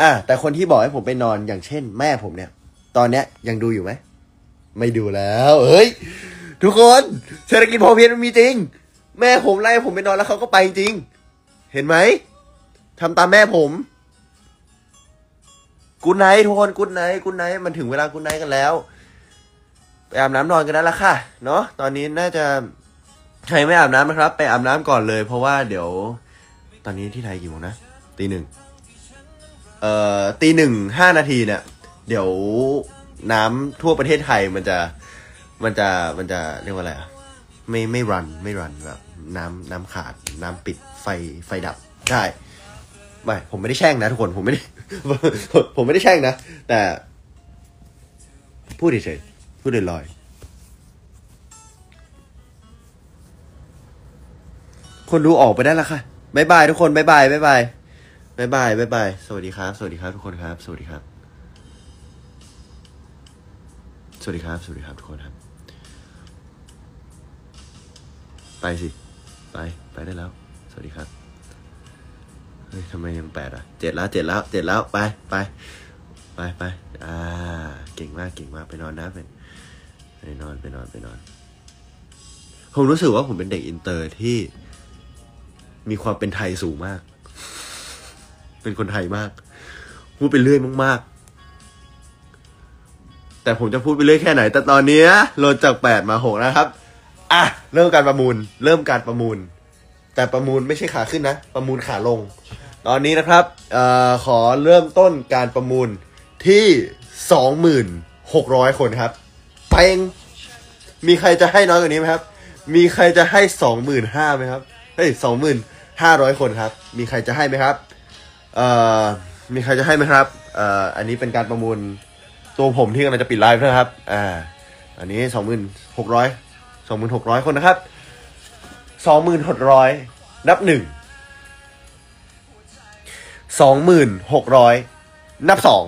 อะแต่คนที่บอกให้ผมไปนอนอย่างเช่น แม่ผมเนี่ย ตอนเนี้ยยังดูอยู่ไหมไม่ดูแล้วเฮ้ย ทุกคน เศรษฐกิจพอเพียงมันมีจริง แม่ผมไล่ผมไปนอนแล้วเขาก็ไปจริง เห็นไหมทำตามแม่ผมกูไนท์ทุกคนกูไนท์กูไนท์มันถึงเวลากูไนท์กันแล้วไปอาบน้ำนอนกันได้แล้วค่ะ เนาะตอนนี้น่าจะใครไม่อาบน้ำนะครับ ไปอาบน้ำก่อนเลย เพราะว่าเดี๋ยว ตอนนี้ที่ไทยกี่โมงนะตีหนึ่งเอ่อตีหนึ่งห้านาทีเนี่ย เดี๋ยวน้ำทั่วประเทศไทยมันจะมันจะมันจะเรียกว่าอะไรอะไม่ไม่รันไม่รันแบบ น้ำน้ำขาด น้ำปิดไฟไฟดับใช่ไม่ผมไม่ได้แช่งนะทุกคนผมไม่ได้ผมไม่ได้แช่งนะ แต่ พูดเฉยๆพูดลอยๆคนดูออกไปได้แล้วค่ะ bye bye ทุกคน bye bye bye bye bye bye bye bye สวัสดีครับ สวัสดีครับทุกคนครับ สวัสดีครับ สวัสดีครับ สวัสดีครับทุกคนครับ ไปสิ ไป ไปได้แล้ว สวัสดีครับ เฮ้ยทำไมยังแปดอะเจ็ดแล้วเจ็ดแล้วเจ็ดแล้วไปไปไปไปอ่า เก่งมากเก่งมากไปนอนนะไปไปนอนไปนอนไปนอน ผมรู้สึกว่าผมเป็นเด็กอินเตอร์ที่มีความเป็นไทยสูงมาก เป็นคนไทยมาก พูดไปเรื่อยมาก ๆ แต่ผมจะพูดไปเรื่อยแค่ไหน แต่ตอนนี้ลดจากแปดมาหกนะครับ อะเริ่มการประมูล เริ่มการประมูล แต่ประมูลไม่ใช่ขาขึ้นนะ ประมูลขาลง ตอนนี้นะครับเอ่อขอเริ่มต้นการประมูลที่สองหมื่นหกร้อยคนครับเปงมีใครจะให้น้อยกว่านี้ไหมครับ มีใครจะให้สองหมื่นห้าไหมครับเฮ้ยสองหมื่นห้าร้อยคนครับ มีใครจะให้ไหมครับเอ่อมีใครจะให้ไหมครับเอ่ออันนี้เป็นการประมูลตัวผมที่กำลังจะปิดไลฟ์นะครับอ่าอันนี้สองหมื่นหกร้อย สองหมื่นหกร้อยคนนะครับสองหมื่นหกร้อยนับหนึ่งสองหมื่นหกร้อยนับสอง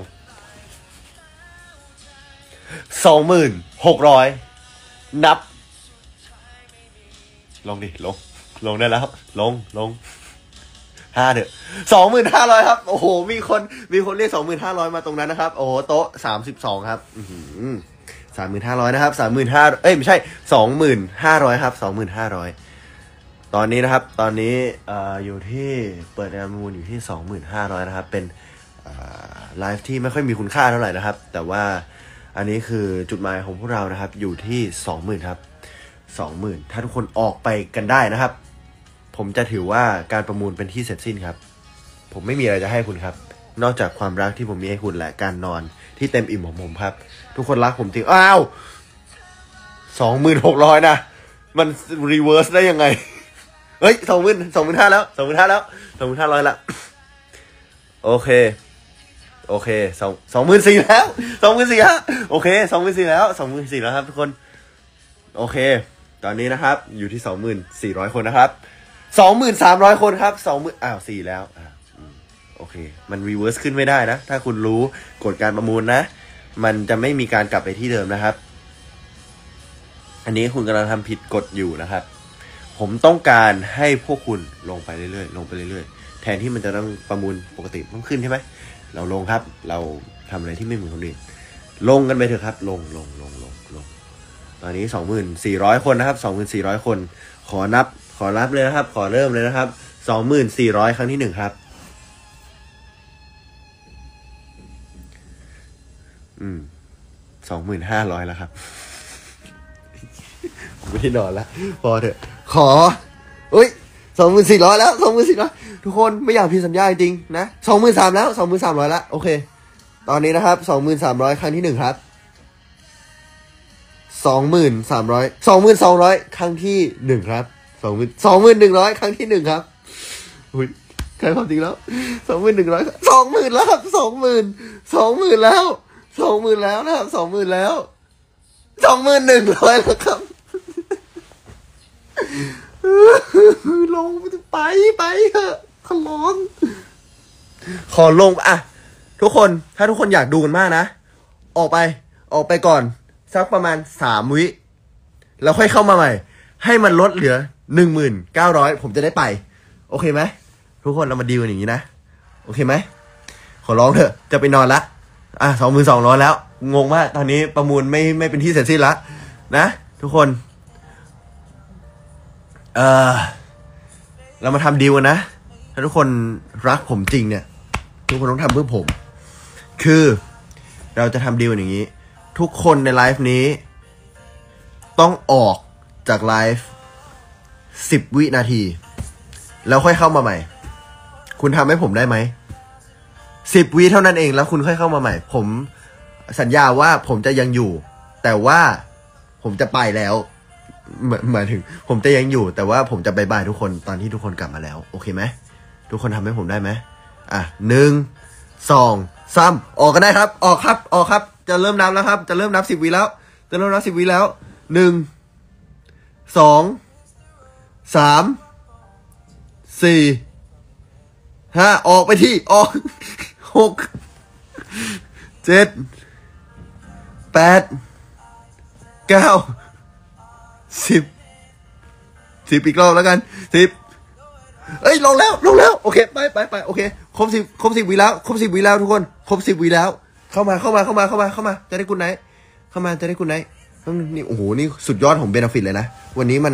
สองหมื่นหกร้อยนับ ลงดิ ลง ลงได้แล้ว ลง ลงห้าเถอะสองหมื่นห้าร้อยครับ โอ้โห มีคน มีคนเรียกสองหมื่นห้าร้อยมาตรงนั้นนะครับ โอ้โห โต๊ะสามสิบสองครับ อื สามหมื่นห้าร้อยนะครับสามหมื่นห้าเอ้ยไม่ใช่สองหมื่นห้าร้อยครับสองหมื่นห้าร้อยตอนนี้นะครับ ตอนนี้ออยู่ที่เปิดการประมูลอยู่ที่สองหมื่นห้าร้อยนะครับ เป็นไลฟ์ที่ไม่ค่อยมีคุณค่าเท่าไหร่นะครับ แต่ว่าอันนี้คือจุดหมายของพวกเรานะครับ อยู่ที่สองหมื่นครับสองหมื่นถ้าทุกคนออกไปกันได้นะครับ ผมจะถือว่าการประมูลเป็นที่เสร็จสิ้นครับ ผมไม่มีอะไรจะให้คุณครับ นอกจากความรักที่ผมมีให้คุณและการนอนที่เต็มอิ่มของผมครับ ทุกคนรักผมจริง อ้าวสองหมื่นหกร้อยนะ มัน reverse ได้ยังไง เฮ้ยสองหมื่นสองหมื่นห้าแล้วสองหมื่นห้าแล้วสองหมื่นห้าร้อยละ โอเค โอเคสองสองหมื่นสี่แล้วสองหมื่นสี่ฮะโอเคสองหมื่นสี่แล้วสองหมื่นสี่แล้วครับ ทุกคน โอเค ตอนนี้นะครับ อยู่ที่สองหมื่นสี่ร้อยคนนะครับสองหมื่นสามร้อยคนครับสองหมื่นอ้าวสี่แล้วอ่าโอเค มัน reverse ขึ้นไม่ได้นะ ถ้าคุณรู้กฎการประมูลนะ มันจะไม่มีการกลับไปที่เดิมนะครับ อันนี้คุณกำลังทำผิดกฎอยู่นะครับ ผมต้องการให้พวกคุณลงไปเรื่อยๆ ลงไปเรื่อยๆ แทนที่มันจะต้องประมูลปกติต้องขึ้นใช่ไหม เราลงครับ เราทำอะไรที่ไม่เหมือนคนอื่น ลงกันไปเถอะครับ ลงลงลงลงลง ตอนนี้สองหมื่นสี่ร้อยคนนะครับสองหมื่นสี่ร้อยคน ขอนับ ขอรับเลยนะครับ ขอเริ่มเลยนะครับสองหมื่นสี่ร้อยครั้งที่หนึ่งครับ อืมสองหมื่นห้าร้อยแล้วครับไม่ได้นอนแล้วพอเถอะ ขอเอ้ยสองหมื่นสี่ร้อยแล้วสองหมื่นสี่ร้อยทุกคนไม่อยากผิดสัญญาจริงๆนะสองหมื่นสามแล้วสองหมื่นสามร้อยแล้วโอเค ตอนนี้นะครับสองหมื่นสามร้อยครั้งที่หนึ่งครับสองหมื่นสามร้อยสองหมื่นสองร้อยครั้งที่หนึ่งครับสองหมื่นสองหมื่นหนึ่งร้อยครั้งที่หนึ่งครับอุ้ยใครความจริงแล้วสองหมื่นหนึ่งร้อยสองหมื่นแล้วครับสองหมื่นสองหมื่นแล้ว สองหมื่นแล้วนะครับสองหมื่นแล้วสองหมื่นหนึ่งร้อยแล้วครับลงไปไปเถอะขอร้องขอลงอะ ทุกคนถ้าทุกคนอยากดูกันมากนะ ออกไป ออกไปก่อน สักประมาณสามวิ แล้วค่อยเข้ามาใหม่ ให้มันลดเหลือหนึ่งหมื่นเก้าร้อยผมจะได้ไป โอเคไหมทุกคนเรามาดีกันอย่างนี้นะ โอเคไหมขอร้องเถอะจะไปนอนละ อะสองหมื่นสองร้อยแล้ว งงมากตอนนี้ประมูลไม่ไม่เป็นที่เสร็จสิ้นละนะทุกคน เออเรามาทำดีลกันนะ ถ้าทุกคนรักผมจริงเนี่ย ทุกคนต้องทำเพื่อผม คือเราจะทำดีลกันอย่างนี้ ทุกคนในไลฟ์นี้ ต้องออกจากไลฟ์สิบวินาที แล้วค่อยเข้ามาใหม่ คุณทำให้ผมได้ไหม สิบวิเท่านั้นเองแล้วคุณค่อยเข้ามาใหม่ ผมสัญญาว่าผมจะยังอยู่ แต่ว่าผมจะไปแล้วหมายหมายถึง ผมจะยังอยู่ แต่ว่าผมจะบายบายทุกคนตอนที่ทุกคนกลับมาแล้ว โอเคไหมทุกคนทำให้ผมได้ไหมอะหนึ่งสองสามออกกันได้ครับ ออกครับ ออกครับ จะเริ่มนับแล้วครับ จะเริ่มนับสิบวิแล้ว จะเริ่มนับสิบวิแล้วหนึ่งสองสามสี่ห้าออกไปที่ออก หกเจ็ดแปดเก้าสิบสิบอีกรอบแล้วกันสิบเอ้ยลงแล้วลงแล้วโอเคไปไปไปโอเคครบสิบครบสิบวิแล้วครบสิบวิแล้วทุกคนครบสิบวิแล้ว เข้ามาเข้ามาเข้ามาเข้ามาเข้ามาจะได้คุณไหน เข้ามาจะได้คุณไหนนี่โอ้โหนี่สุดยอดของเบนฟิตเลยนะ วันนี้มัน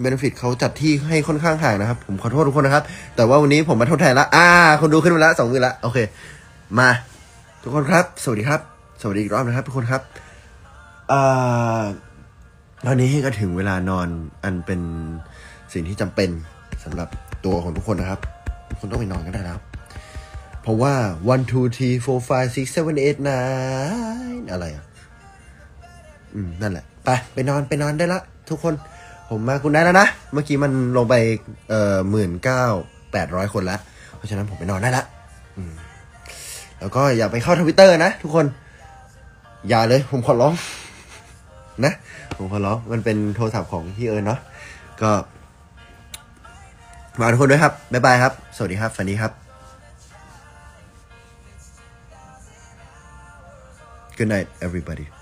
เบนฟิตเขาจัดที่ให้ค่อนข้างห่างนะครับ ผมขอโทษทุกคนนะครับ แต่ว่าวันนี้ผมมาทดแทนละอ่าคนดูขึ้นมาล้วสองหมื่นละโอเค มาทุกคนครับ สวัสดีครับ สวัสดีอีกรอบนะครับ ทุกคนครับอตอนนี้ก็ถึงเวลานอนอันเป็นสิ่งที่จำเป็นสำหรับตัวของทุกคนนะครับ ทุกคนต้องไปนอนกันได้แล้ว เพราะว่า one two three four five six seven eight nine อะไรอะ อืม นั่นแหละ ไป ไปนอนไปนอนได้ละ ทุกคน ผมมาคุณได้แล้วนะ เมื่อกี้มันลงไป เอ่อหมื่นเก้าแปดร้อยคนแล้วเพราะฉะนั้นผมไปนอนได้ละ อืม แล้วก็อย่าไปเข้าทวิตเตอร์นะทุกคน อย่าเลย ผมขอร้อง นะ ผมขอร้องมันเป็นโทรศัพท์ของพี่เอิญเนาะก็มาทุกคนด้วยครับ บ๊ายบายครับ สวัสดีครับ ฝันดีครับ Good night everybody